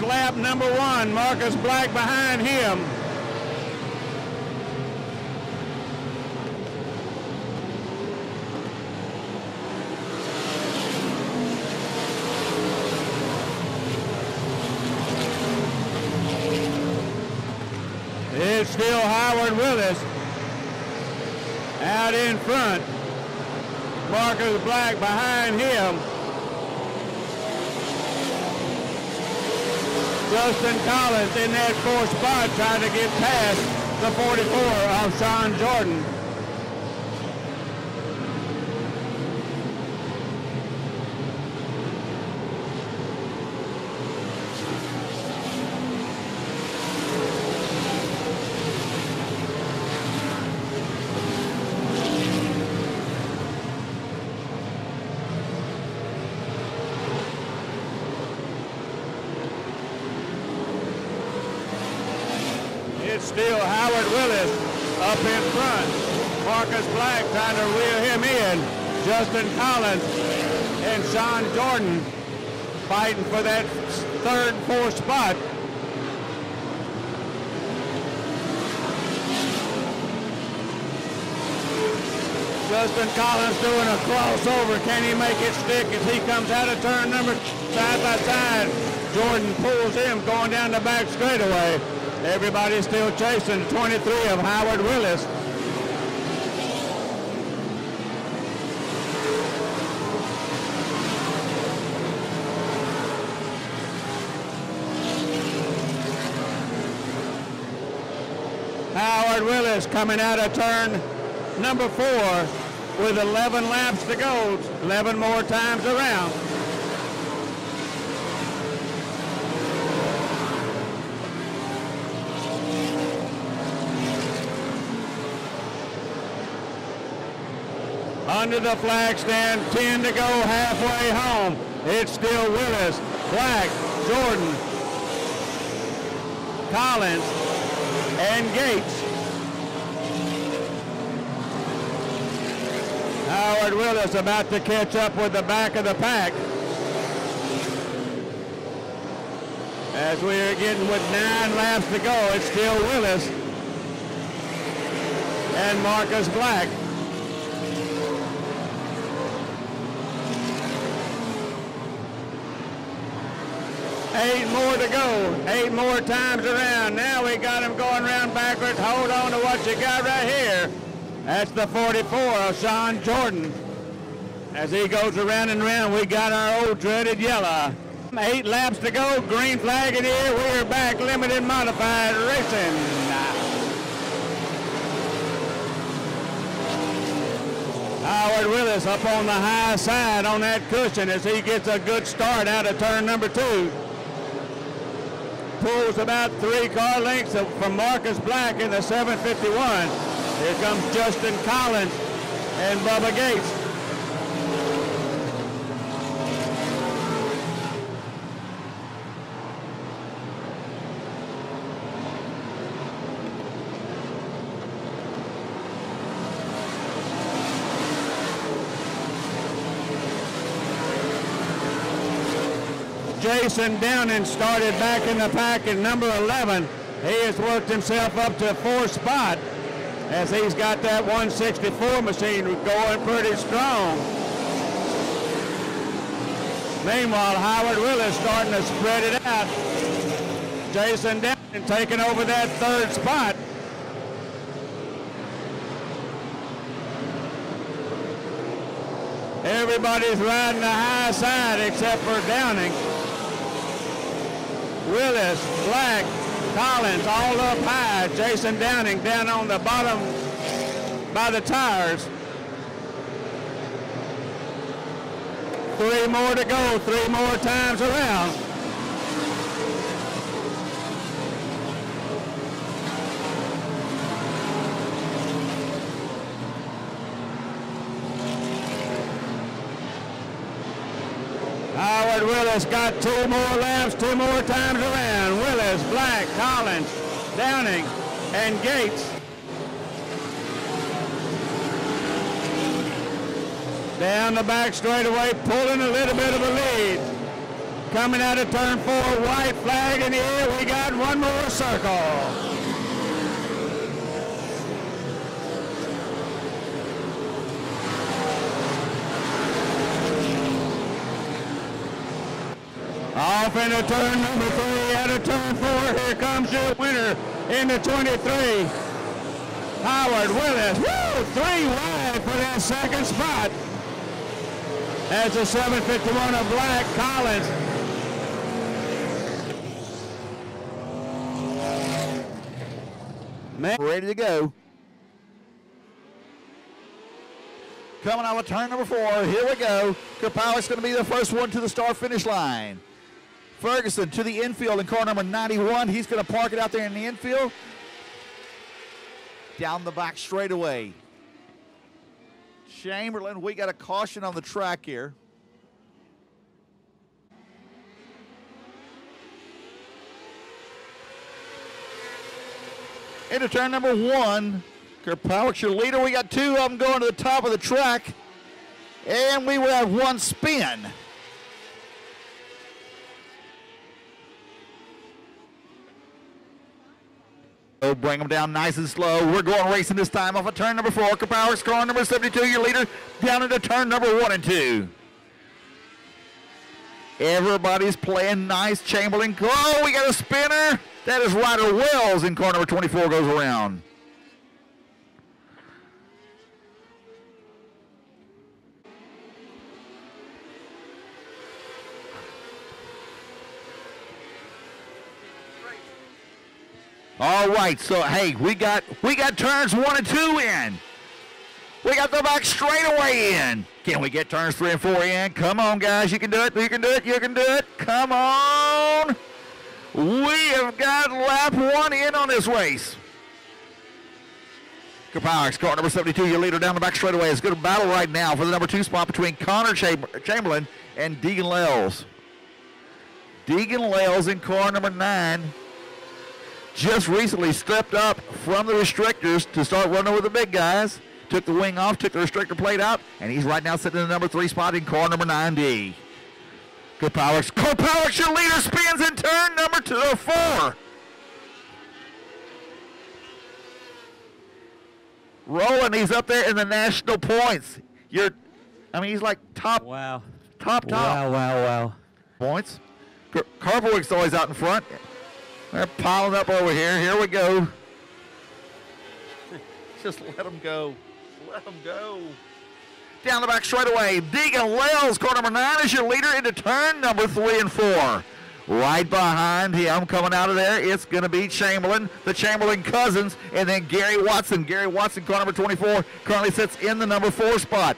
A: lap number one. Marcus Black behind him. It's still Howard Willis out in front. Marcus Black behind him. Justin Collins in that fourth spot trying to get past the 44 of Sean Jordan. It's still Howard Willis up in front. Marcus Black trying to reel him in. Justin And Sean Jordan fighting for that third, fourth spot. Justin Collins doing a crossover. Can he make it stick as he comes out of turn number side by side? Jordan pulls him going down the back straightaway. Everybody's still chasing 23 of Howard Willis. Howard Willis coming out of turn number four with 11 laps to go, 11 more times around. Under the flag stand, 10 to go halfway home. It's still Willis, Black, Jordan, Collins, and Gates. Howard Willis about to catch up with the back of the pack. As we are getting with nine laps to go, it's still Willis and Marcus Black. Eight more to go. Eight more times around. Now we got him going around backwards. Hold on to what you got right here. That's the 44 of Sean Jordan. As he goes around and around, we got our old dreaded yellow. Eight laps to go. Green flag in here. We're back. Limited modified racing. Howard Willis up on the high side on that cushion as he gets a good start out of turn number two pulls about three car lengths from Marcus Black in the 751. Here comes Justin Collins and Bubba Gates. Jason Downing started back in the pack at number 11. He has worked himself up to fourth spot as he's got that 164 machine going pretty strong. Meanwhile, Howard Willis starting to spread it out. Jason Downing taking over that third spot. Everybody's riding the high side except for Downing. Willis, Black, Collins all up high. Jason Downing down on the bottom by the tires. Three more to go, three more times around. Willis got two more laps, two more times around. Willis, Black, Collins, Downing, and Gates. Down the back straightaway, pulling a little bit of a lead. Coming out of turn four, white flag in the air. We got one more circle. Off into turn number three, out of turn four. Here comes your winner into 23. Howard Willis. Woo! Three wide for that second spot. As the 751 of Black Collins. Man.
B: Ready to go. Coming out of turn number four. Here we go. Kopowic's going to be the first one to the star finish line. Ferguson to the infield in car number 91. He's going to park it out there in the infield. Down the back straightaway. Chamberlain, we got a caution on the track here. Into turn number one. Kerpowic's your leader. We got two of them going to the top of the track. And we will have one spin. Bring them down nice and slow. We're going racing this time off of turn number four. Kerpowic's car number 72, your leader, down into turn number one and two. Everybody's playing nice. Chamberlain. Oh, we got a spinner. That is Ryder Wells in car number 24 goes around. All right, so hey, we got we got turns one and two in. We got the back straightaway in. Can we get turns three and four in? Come on, guys, you can do it. You can do it. You can do it. Come on. We have got lap one in on this race. Kopowic's car number 72, your leader down the back straightaway. It's a good battle right now for the number two spot between Connor Chamberlain and Deegan Lales. Deegan Lales in car number nine just recently stepped up from the restrictors to start running with the big guys. Took the wing off, took the restrictor plate out, and he's right now sitting in the number three spot in car number 9D. Kopowic's, Kopowic's your leader spins in turn number two, uh, four. Rolling, he's up there in the national points. You're, I mean, he's like top,
E: Wow.
B: top, top
E: Wow, wow, wow.
B: points. Karpowick's always out in front. They're piling up over here. Here we go. (laughs) Just let them go. Let them go. Down the back straightaway. Deegan Wells, car number nine, is your leader into turn number three and four. Right behind him, coming out of there, it's going to be Chamberlain, the Chamberlain cousins, and then Gary Watson. Gary Watson, car number 24, currently sits in the number four spot.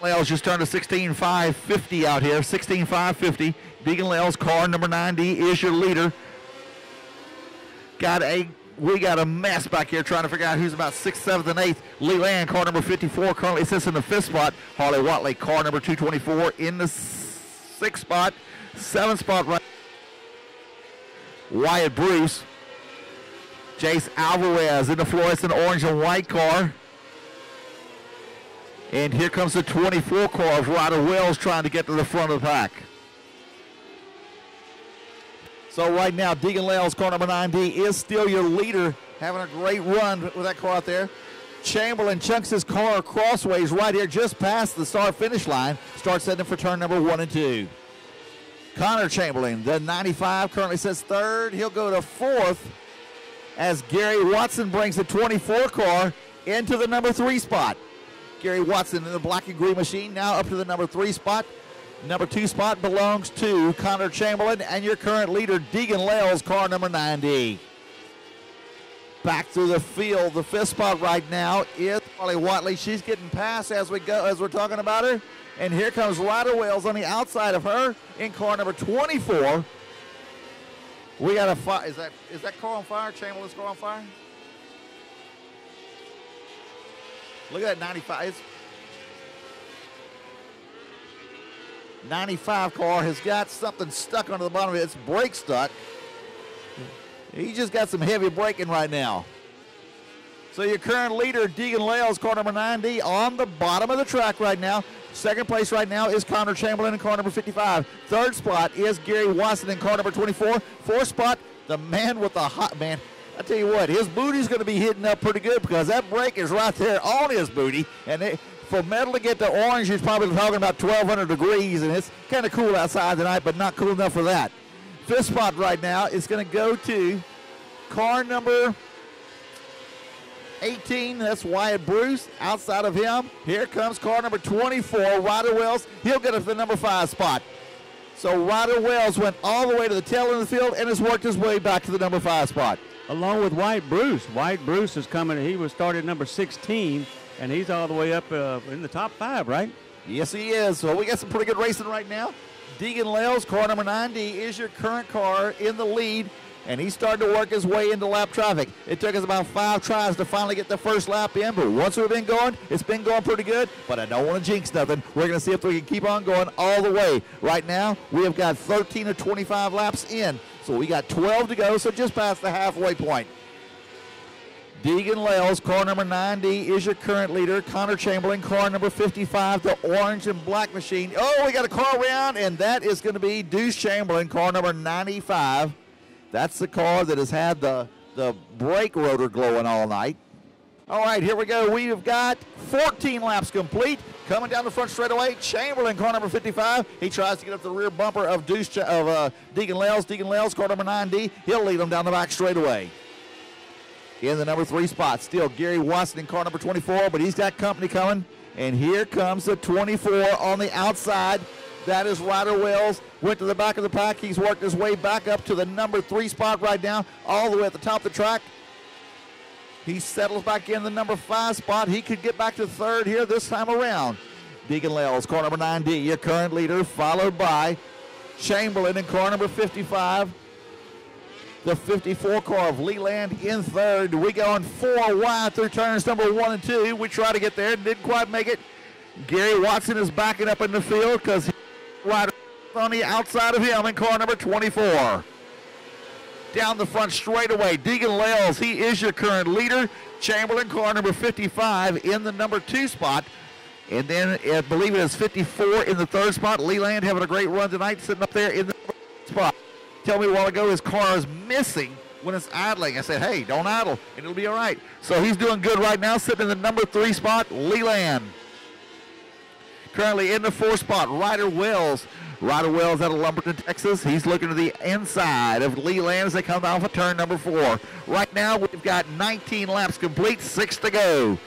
B: Lales just turned a 16.550 out here. 16.550. Deegan Lales, car number 90, is your leader. Got a we got a mess back here trying to figure out who's about sixth, seventh, and eighth. Leland, car number 54, currently sits in the fifth spot. Harley Watley, car number 224, in the sixth spot. Seventh spot right. Wyatt Bruce. Jace Alvarez in the fluorescent orange and white car. And here comes the 24 car of Ryder Wells trying to get to the front of the pack. So right now, Deegan Lales, car number 9D, is still your leader, having a great run with that car out there. Chamberlain chunks his car crossways right here, just past the start finish line. Starts setting for turn number one and two. Connor Chamberlain, the 95, currently sits third. He'll go to fourth as Gary Watson brings the 24 car into the number three spot. Gary Watson in the black and green machine, now up to the number three spot. Number two spot belongs to Connor Chamberlain and your current leader, Deegan Lales, car number 90. Back through the field. The fifth spot right now is Molly Watley. She's getting past as we go, as we're talking about her. And here comes Ryder Wells on the outside of her in car number 24. We got a fire. Is that is that car on fire? Chamberlain's car on fire? Look at that 95. It's 95 car has got something stuck under the bottom of it. It's brake stuck. He just got some heavy braking right now. So your current leader, Deegan Lales, car number 90, on the bottom of the track right now. Second place right now is Connor Chamberlain in car number 55. Third spot is Gary Watson in car number 24. Fourth spot, the man with the hot man. I tell you what, his booty's going to be hitting up pretty good because that brake is right there on his booty. And it, for metal to get to orange, he's probably talking about 1,200 degrees, and it's kind of cool outside tonight, but not cool enough for that. Fifth spot right now is going to go to car number 18. That's Wyatt Bruce. Outside of him, here comes car number 24, Ryder Wells. He'll get us the number five spot. So Ryder Wells went all the way to the tail end of the field and has worked his way back to the number five spot.
A: Along with Wyatt Bruce. Wyatt Bruce is coming. He was started number 16, and he's all the way up uh, in the top five, right?
B: Yes, he is. So we got some pretty good racing right now. Deegan Lales, car number 90, is your current car in the lead and he started to work his way into lap traffic. It took us about five tries to finally get the first lap in, but once we've been going, it's been going pretty good. But I don't want to jinx nothing. We're going to see if we can keep on going all the way. Right now, we have got 13 or 25 laps in, so we got 12 to go, so just past the halfway point. Deegan Lales, car number 90, is your current leader. Connor Chamberlain, car number 55, the orange and black machine. Oh, we got a car around, and that is going to be Deuce Chamberlain, car number 95. That's the car that has had the, the brake rotor glowing all night. All right, here we go. We have got 14 laps complete. Coming down the front straightaway, Chamberlain, car number 55. He tries to get up the rear bumper of Deuce of uh, Deegan Lales. Deegan Lales, car number 9D. He'll lead him down the back straightaway. In the number three spot, still Gary Watson in car number 24, but he's got company coming. And here comes the 24 on the outside. That is Ryder Wells. Went to the back of the pack. He's worked his way back up to the number three spot right now, all the way at the top of the track. He settles back in the number five spot. He could get back to third here this time around. Deegan Lales, car number 9D, your current leader, followed by Chamberlain in car number 55. The 54 car of Leland in third. We go on four wide through turns number one and two. We try to get there, and didn't quite make it. Gary Watson is backing up in the field because Ryder on the outside of him in car number 24. Down the front straightaway, Deegan Lales, he is your current leader. Chamberlain, car number 55 in the number two spot. And then I believe it is 54 in the third spot. Leland having a great run tonight, sitting up there in the spot. Tell me a while ago his car is missing when it's idling. I said, hey, don't idle, and it'll be all right. So he's doing good right now, sitting in the number three spot, Leland. Currently in the fourth spot, Ryder Wells. Ryder Wells out of Lumberton, Texas. He's looking to the inside of Leland as they come off of turn number four. Right now, we've got 19 laps complete, six to go.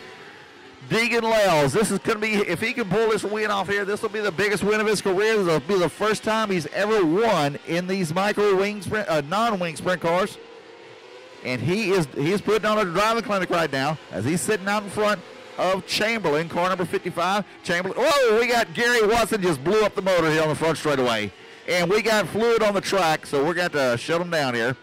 B: Deegan Lales, this is going to be, if he can pull this win off here, this will be the biggest win of his career. This will be the first time he's ever won in these micro wing sprint, uh, non-wing sprint cars. And he is he is putting on a driving clinic right now as he's sitting out in front of Chamberlain, car number 55. Chamberlain. Oh, we got Gary Watson just blew up the motor here on the front straightaway. And we got fluid on the track, so we're going to shut him down here.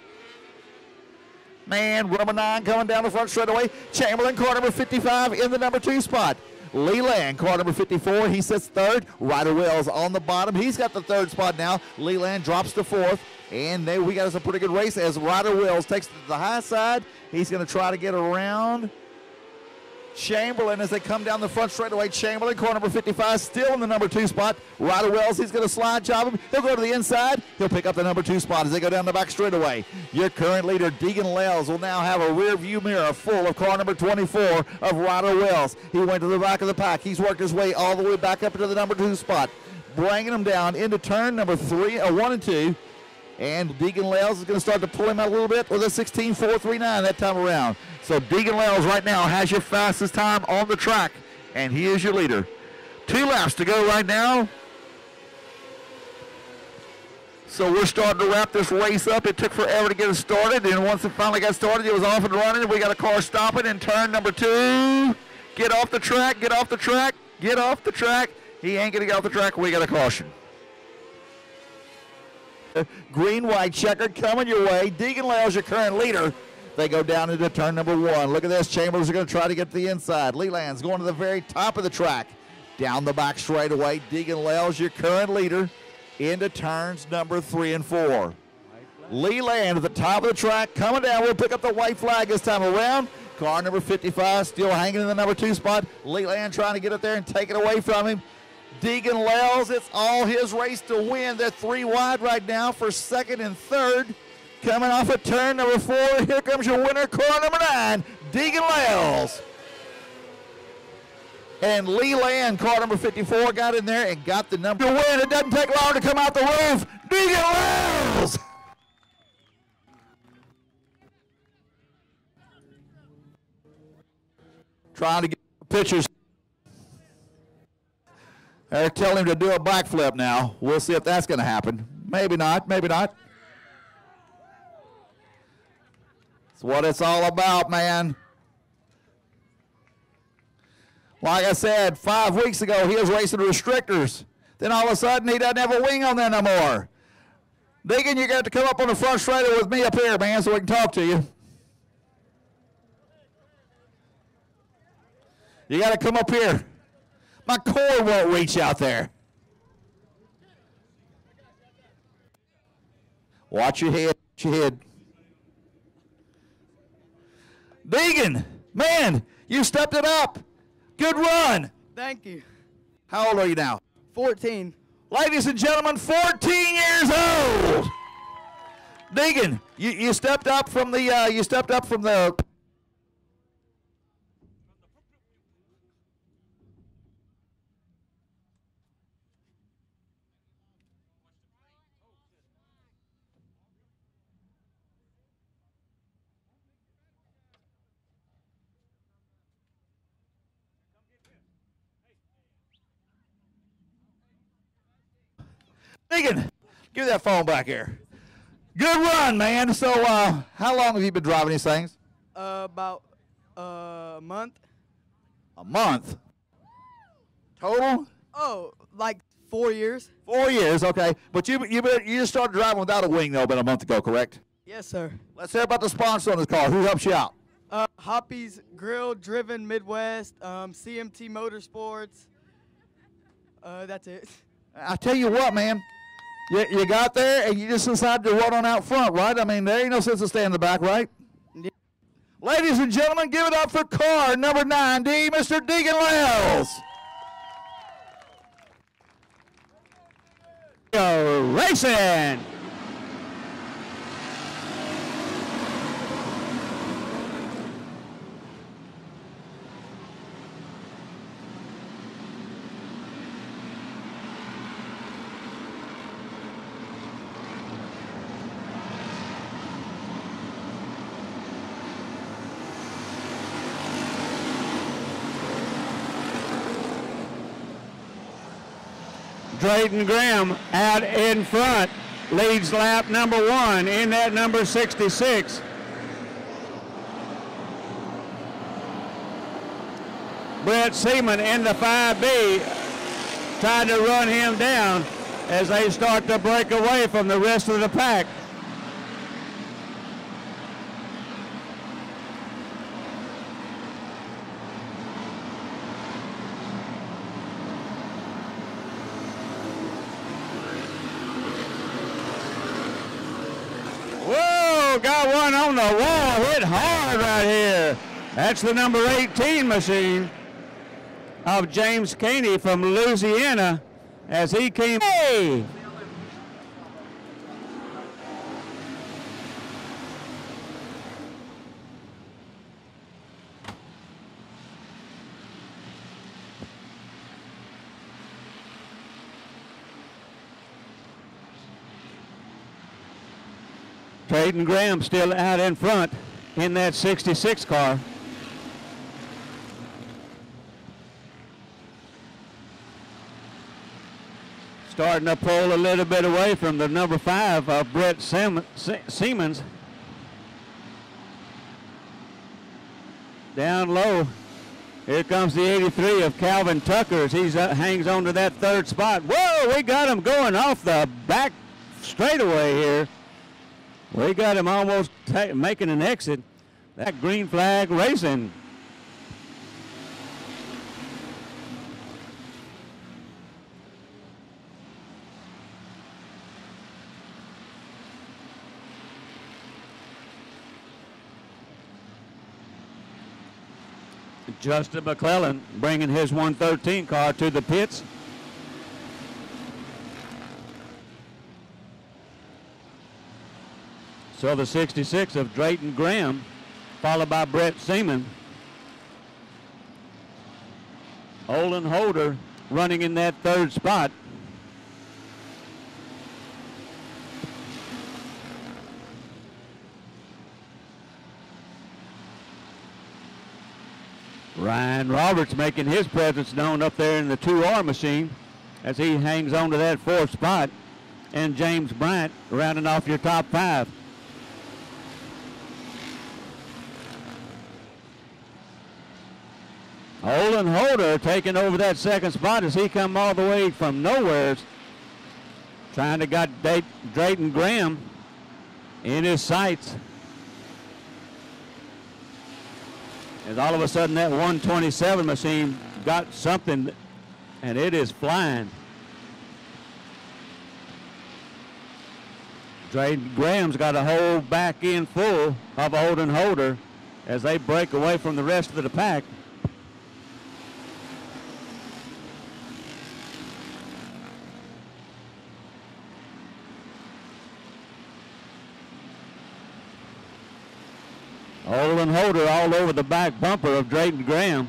B: Man, number nine coming down the front straightaway. Chamberlain, car number 55 in the number two spot. Leland, car number 54, he sits third. Ryder Wells on the bottom. He's got the third spot now. Leland drops to fourth. And there we got us a pretty good race as Ryder Wells takes to the high side. He's going to try to get around Chamberlain as they come down the front straightaway. Chamberlain, car number 55, still in the number two spot. Ryder Wells, he's going to slide job him. He'll go to the inside. He'll pick up the number two spot as they go down the back straightaway. Your current leader, Deegan Lales, will now have a rear view mirror full of car number 24 of Ryder Wells. He went to the back of the pack. He's worked his way all the way back up into the number two spot, bringing him down into turn number three, uh, one and two. And Deegan Lales is going to start to pull him out a little bit with a 16.439 that time around. So Deegan Lales right now has your fastest time on the track, and he is your leader. Two laps to go right now. So we're starting to wrap this race up. It took forever to get it started, and once it finally got started, it was off and running. We got a car stopping in turn number two. Get off the track, get off the track, get off the track. He ain't gonna get off the track. We got a caution. (laughs) Green, white, checkered coming your way. Deegan Lales, your current leader. They go down into turn number one. Look at this. Chambers are going to try to get to the inside. Leland's going to the very top of the track. Down the back straightaway. Deegan Lales, your current leader, into turns number three and four. Leland at the top of the track, coming down. We'll pick up the white flag this time around. Car number 55 still hanging in the number two spot. Leland trying to get it there and take it away from him. Deegan Lales, it's all his race to win. They're three wide right now for second and third. Coming off of turn number four, here comes your winner, car number nine, Deegan Lales. And Leland, car number 54, got in there and got the number to win. It doesn't take long to come out the roof. Deegan Lales. Trying to get pictures. They're telling him to do a backflip now. We'll see if that's going to happen. Maybe not. Maybe not. It's what it's all about, man. Like I said, five weeks ago, he was racing restrictors. Then all of a sudden, he doesn't have a wing on there no more. Deegan, you got to come up on the front straightaway with me up here, man, so we can talk to you. You got to come up here. My core won't reach out there. Watch your head. Watch your head. Deegan, man, you stepped it up. Good run.
E: Thank you.
B: How old are you now?
E: 14.
B: Ladies and gentlemen, 14 years old. Deegan, you, you stepped up from the uh, you stepped up from the Deegan, give that phone back here. Good run, man. So, uh, how long have you been driving these things?
E: Uh, about uh, a month.
B: A month. Total?
E: Oh, like four years?
B: Four years, okay. But you you you just started driving without a wing though, about a month ago, correct?
E: Yes, sir.
B: Let's hear about the sponsor on this car. Who helps you out?
E: Uh, Hoppy's Grill Driven Midwest, um, CMT Motorsports. Uh, that's it.
B: I tell you what, man. You, you got there and you just decided to run on out front, right? I mean, there ain't no sense of staying in the back, right?
E: Yeah.
B: Ladies and gentlemen, give it up for car number 90, Mr. Deegan Lales.
A: Go racing. Drayton Graham out in front leads lap number one in that number 66. Brett Seaman in the 5B trying to run him down as they start to break away from the rest of the pack. Whoa, got one on the wall, hit hard right here. That's the number 18 machine of James Caney from Louisiana as he came. Hey! Drayton Graham still out in front in that 66 car. starting to pull a little bit away from the number five of Brett Sim- Se- Siemens. Down low. Here comes the 83 of Calvin Tucker as he uh, hangs on to that third spot. Whoa, we got him going off the back straightaway here. We got him almost making an exit. That green flag racing. Justin McClellan bringing his 113 car to the pits. So the 66 of Drayton Graham, followed by Brett Seaman. Olin Holder running in that third spot. Ryan Roberts making his presence known up there in the 2R machine as he hangs on to that fourth spot. And James Bryant rounding off your top five. Olin Holder taking over that second spot as he come all the way from nowhere. Trying to got Drayton Graham in his sights. And all of a sudden that 127 machine got something and it is flying. Drayton Graham's got a whole back end full of Olin Holder as they break away from the rest of the pack. Olin Holder all over the back bumper of Drayton Graham.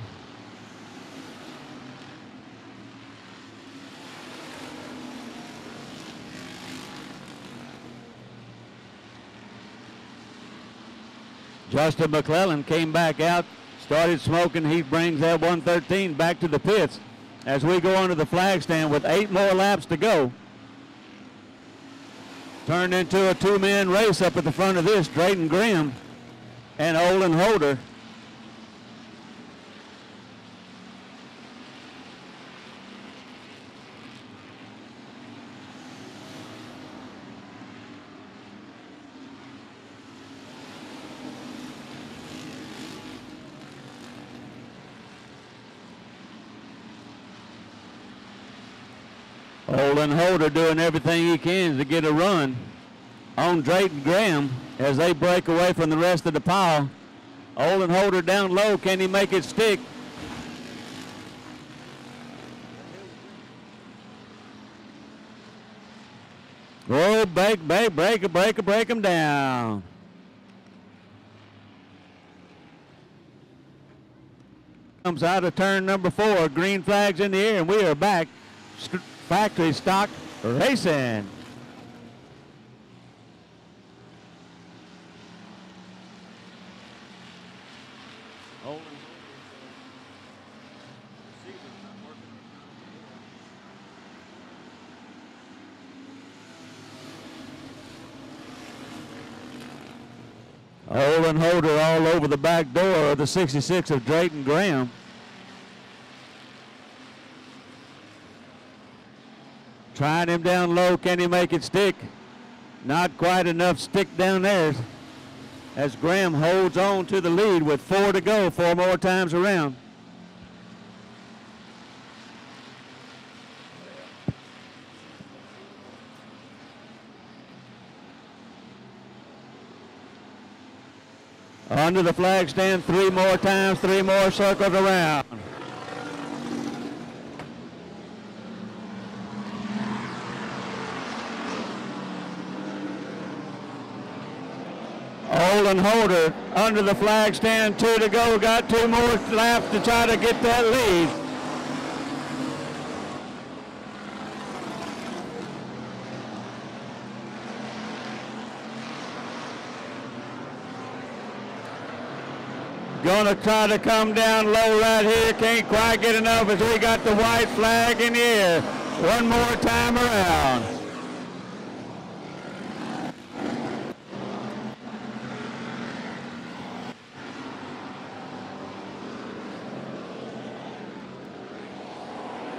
A: Justin McClellan came back out, started smoking. He brings that 113 back to the pits as we go onto the flag stand with eight more laps to go. Turned into a two-man race up at the front of this. Drayton Graham and Olin Holder. Olin doing everything he can to get a run on Drayton Graham as they break away from the rest of the pile. Olin Holder down low. Can he make it stick? Oh, break, break, break, break, break them down. Comes out of turn number four. Green flags in the air, and we are back. St- factory stock racing. Olin Holder all over the back door of the 66 of Drayton Graham. Trying him down low. Can he make it stick? Not quite enough stick down there as Graham holds on to the lead with four to go, four more times around. Under the flag stand three more times, three more circles around. Holder under the flag stand, two to go, got two more laps to try to get that lead. Gonna try to come down low right here. Can't quite get enough as we got the white flag in the air. one more time around.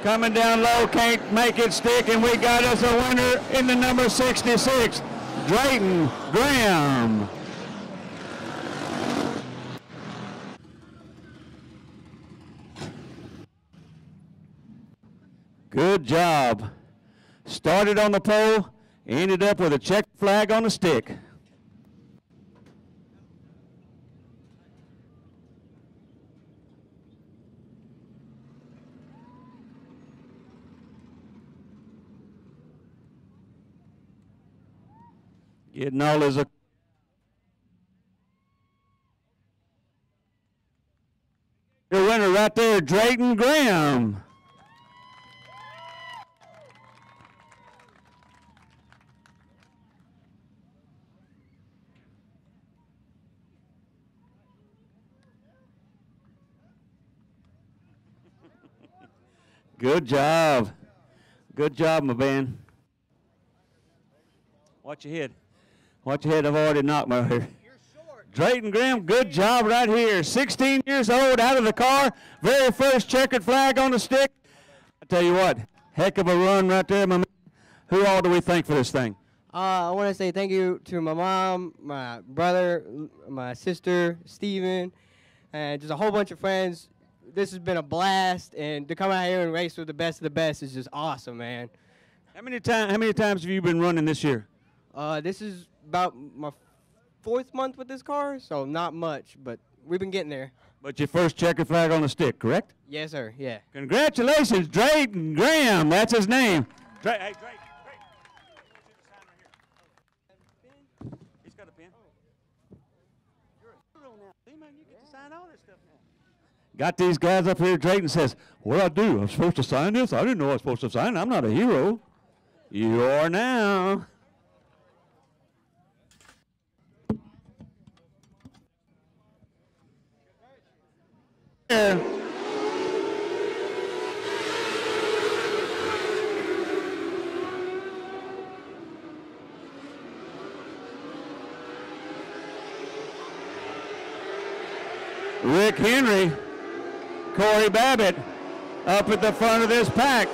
A: Coming down low, can't make it stick, and we got us a winner in the number 66, Drayton Graham. Good job. Started on the pole, ended up with a check flag on the stick. Getting all his. Your winner right there, Drayton Graham. Good job. Good job, my man. Watch your head. Watch your head. I've already knocked my head. Drayton Graham, good job right here. 16 years old, out of the car. Very first checkered flag on the stick. I tell you what, heck of a run right there, my man. Who all do we thank for this thing?
F: Uh, I want to say thank you to my mom, my brother, my sister, Steven, and just a whole bunch of friends. This has been a blast, and to come out here and race with the best of the best is just awesome, man.
A: How many times? How many times have you been running this year?
F: Uh, this is about my fourth month with this car, so not much, but we've been getting there.
A: But your first checkered flag on the stick, correct?
F: Yes, sir. Yeah.
A: Congratulations, Drayton Graham. That's his name. Dray, hey, Drayton. He's got a pen. You're a hero now. See, man, you get sign all this stuff now. Got these guys up here. Drayton says, "What do I do? I'm supposed to sign this? I didn't know I was supposed to sign. I'm not a hero. You are now." Rick Henry, Corey Babbitt up at the front of this pack.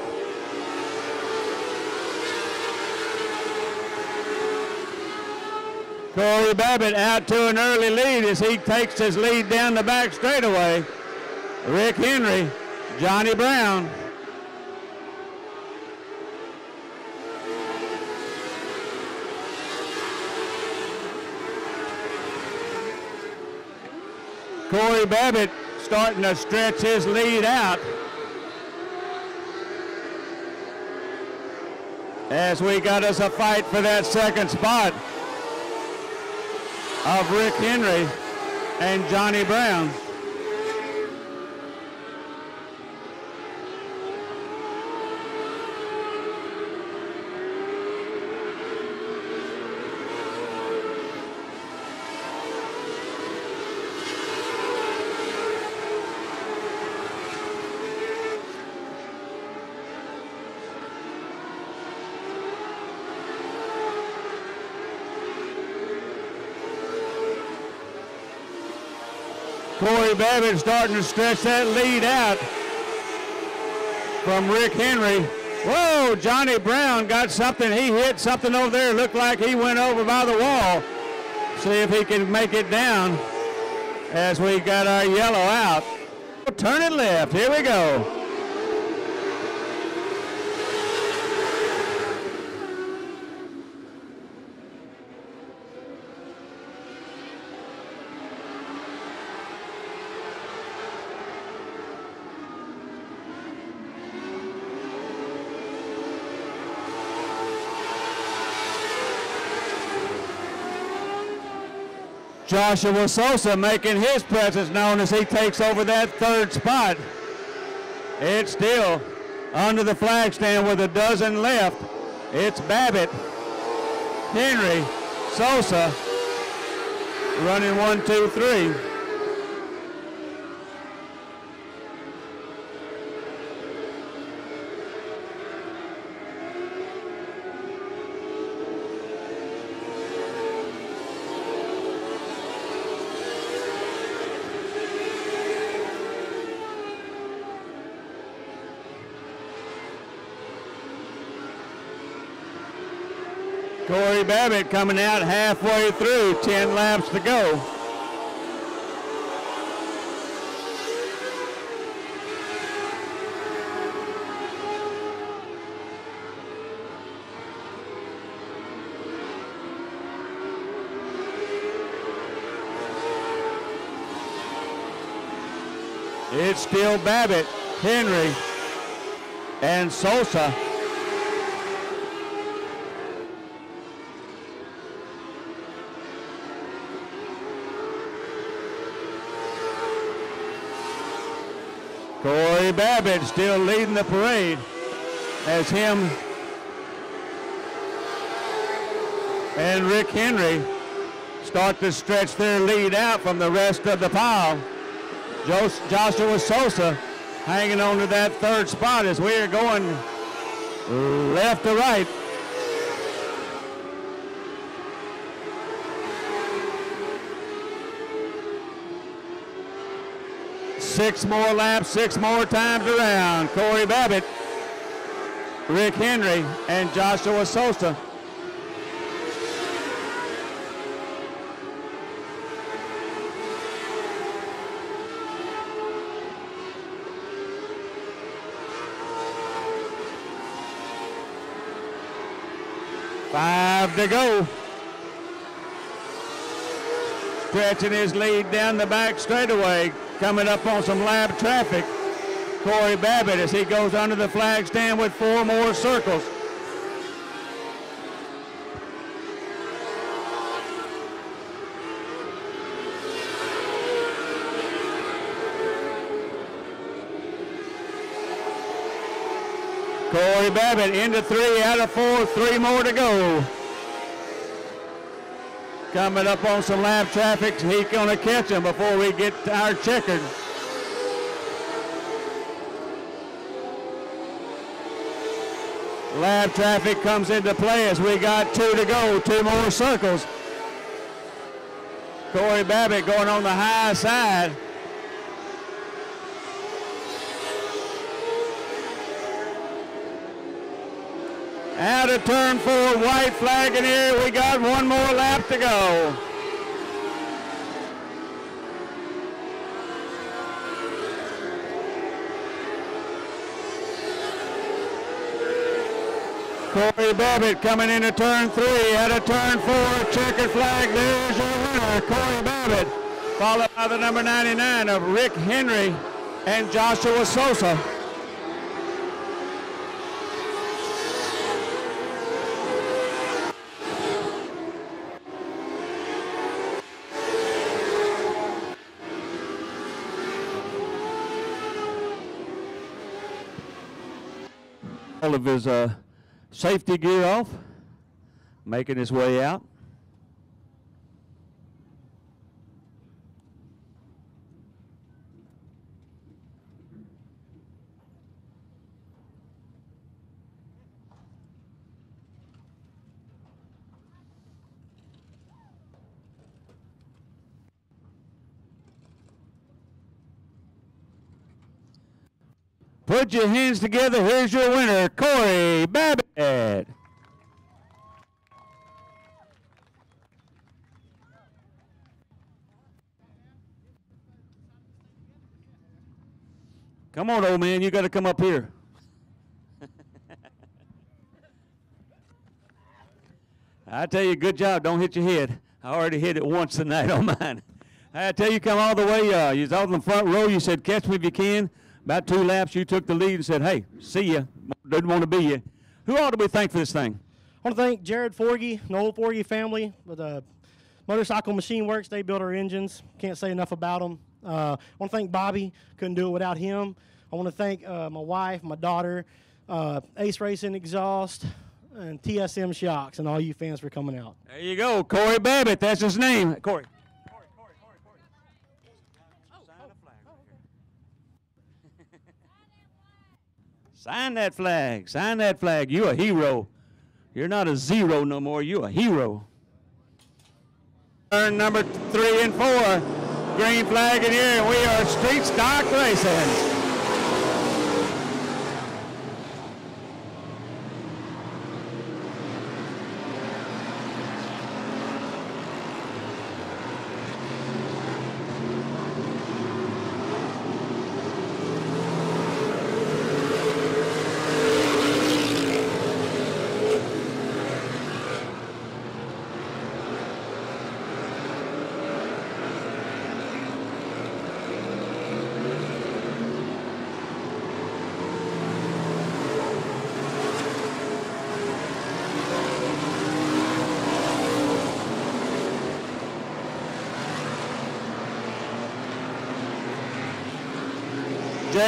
A: Corey Babbitt out to an early lead as he takes his lead down the back straightaway. Rick Henry, Johnny Brown. Corey Babbitt starting to stretch his lead out. As we got us a fight for that second spot of Rick Henry and Johnny Brown. Corey Babbitt starting to stretch that lead out from Rick Henry. Whoa, Johnny Brown got something. He hit something over there. Looked like he went over by the wall. See if he can make it down as we got our yellow out. Turn it left. Here we go. Joshua Sosa making his presence known as he takes over that third spot. It's still under the flag stand with a dozen left. It's Babbitt, Henry, Sosa running one, two, three. Corey Babbitt coming out halfway through, 10 laps to go. It's still Babbitt, Henry, and Sosa. Babbitt still leading the parade as him and Rick Henry start to stretch their lead out from the rest of the pile. Joshua Sosa hanging on to that third spot as we are going left to right. Six more laps, six more times around. Corey Babbitt, Rick Henry, and Joshua Sosa. Five to go. Stretching his lead down the back straightaway, coming up on some lab traffic. Corey Babbitt as he goes under the flag stand with four more circles. Corey Babbitt into three out of four, three more to go. Coming up on some lap traffic, he's going to catch him before we get our checkered. Lab traffic comes into play as we got two to go, two more circles. Corey Babbitt going on the high side. Out of turn four, white flag in here. We got one more lap to go. Corey Babbitt coming into turn three. Out of turn four, checkered flag. There's your winner, Corey Babbitt. Followed by the number 99 of Rick Henry and Joshua Sosa. All of his uh, safety gear off, making his way out. Put your hands together. Here's your winner, Corey Babbitt. Come on, old man. You got to come up here. I tell you, good job. Don't hit your head. I already hit it once tonight (laughs) on mine. I tell you, come all the way. Uh, you was out in the front row. You said, "Catch me if you can." About two laps, you took the lead and said, "Hey, see ya. Didn't want to be you." Who ought to be thank for this thing?
G: I want to thank Jared Forgy, the old Forgy family with uh, Motorcycle Machine Works. They build our engines. Can't say enough about them. Uh, I want to thank Bobby. Couldn't do it without him. I want to thank uh, my wife, my daughter, uh, Ace Racing Exhaust, and TSM Shocks, and all you fans for coming out.
A: There you go, Corey Babbitt. That's his name. Corey. Sign that flag. Sign that flag. You're a hero. You're not a zero no more. You're a hero. Turn number three and four. Green flag in here. And we are street stock racing.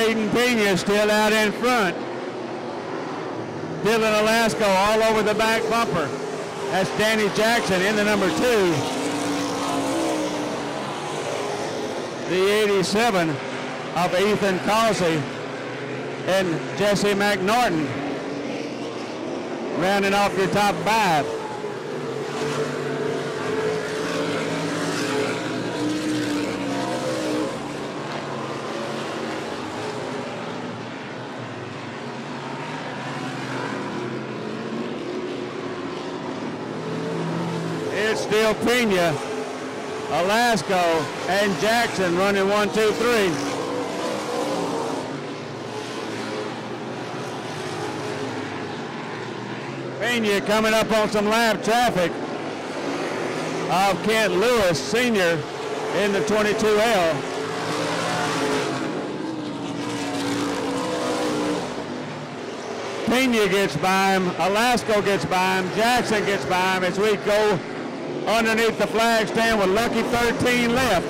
A: Jaden Pena still out in front. Dylan Alasko all over the back bumper. That's Danny Jackson in the number two. The 87 of Ethan Causey and Jesse McNarden rounding off your top five. It's still Pena, Alasko, and Jackson running one, two, three. Pena coming up on some lap traffic of Kent Lewis, senior, in the 22L. Pena gets by him, Alasko gets by him, Jackson gets by him as we go underneath the flag stand with lucky 13 left.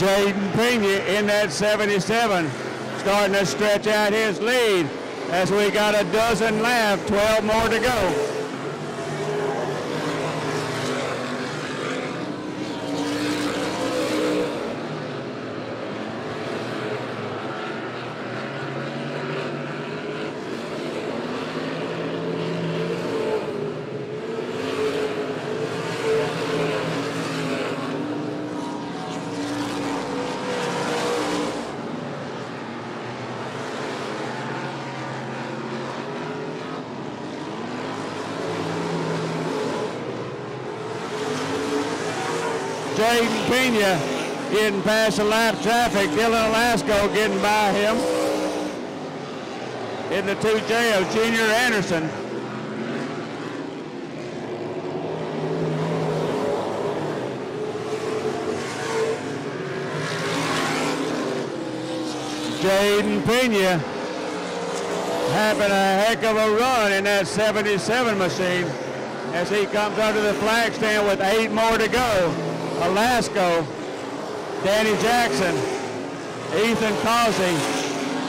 A: Jaden Pena in that 77, starting to stretch out his lead as we got a dozen left, 12 more to go. Jaden Pena getting past the lap traffic. Dylan Alasko getting by him. In the 2J of Junior Anderson. Jaden Pena having a heck of a run in that 77 machine as he comes under the flag stand with eight more to go. Alasko, Danny Jackson, Ethan Causey,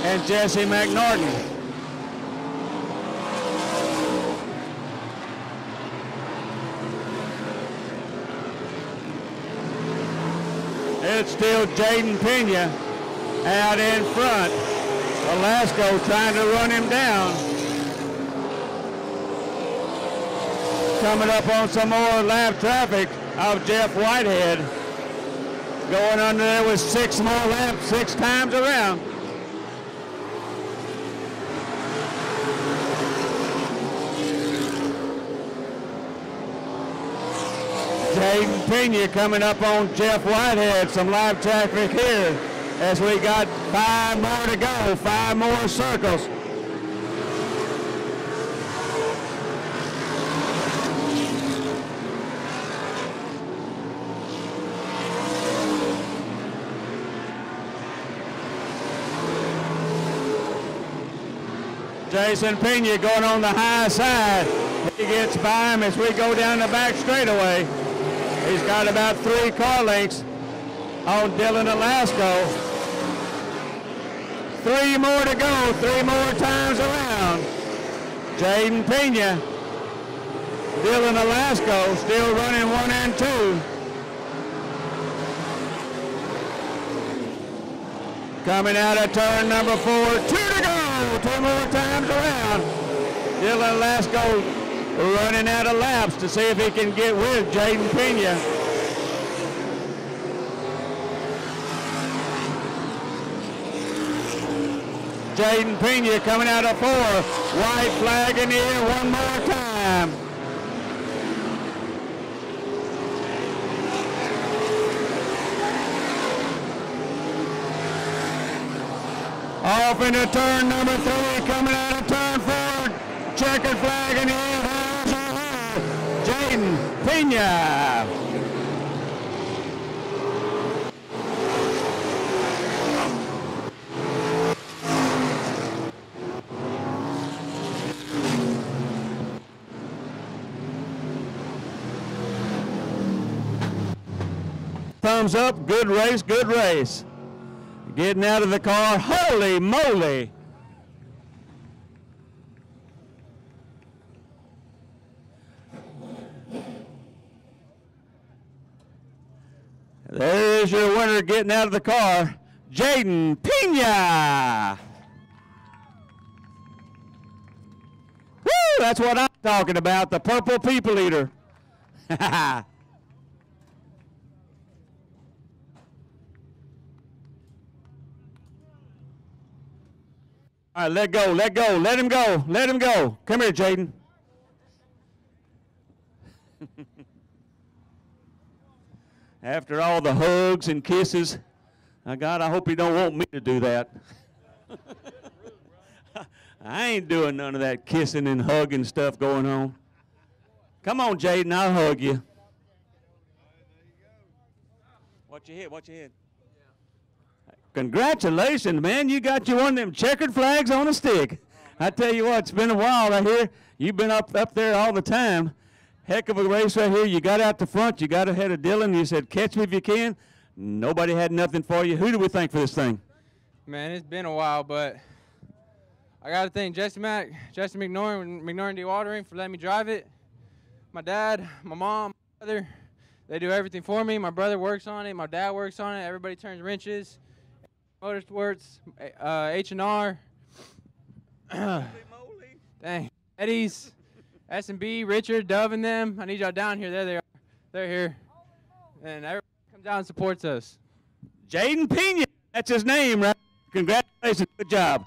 A: and Jesse McNarden. It's still Jaden Pena out in front. Alasko trying to run him down. Coming up on some more lap traffic of Jeff Whitehead. Going under there with six more laps, six times around. Jaden Pena coming up on Jeff Whitehead. Some live traffic here as we got five more to go, five more circles. Jaden Pena going on the high side. He gets by him as we go down the back straightaway. He's got about three car lengths on Dylan Alasko. Three more to go, three more times around. Jaden Pena, Dylan Alasko still running one and two. Coming out of turn number four, two to go, two more times around. Dylan Alasko running out of laps to see if he can get with Jaden Pena. Jaden Pena coming out of four. White flag in the air one more time. Off into turn number three, coming out of turn four. Checkered flag in the air. Jaden Pena. Thumbs up, good race, good race. Getting out of the car. Holy moly. There is your winner getting out of the car, Jaden Pena. Woo! That's what I'm talking about, the purple people eater. (laughs) All right, let go, let go, let him go, let him go. Come here, Jaden. (laughs) After all the hugs and kisses, now God, I hope you don't want me to do that. (laughs) I ain't doing none of that kissing and hugging stuff going on. Come on, Jaden, I'll hug you. Watch your head, watch your hit? Congratulations, man. You got you one of them checkered flags on a stick. I tell you what, it's been a while right here. You've been up up there all the time. Heck of a race right here. You got out the front. You got ahead of Dylan. You said, catch me if you can. Nobody had nothing for you. Who do we thank for this thing?
C: Man, it's been a while, but I got to thank Jesse Mack, Jesse McNarden, McNarden Dewatering for letting me drive it. My dad, my mom, my brother, they do everything for me. My brother works on it. My dad works on it. Everybody turns wrenches. Motorsports, uh, H&R. Dang. Eddie's, S&B, Richard, Dove, and them. I need y'all down here. There they are. They're here. And everybody comes down and supports us.
A: Jaden Pena. That's his name, right? Congratulations. Good job.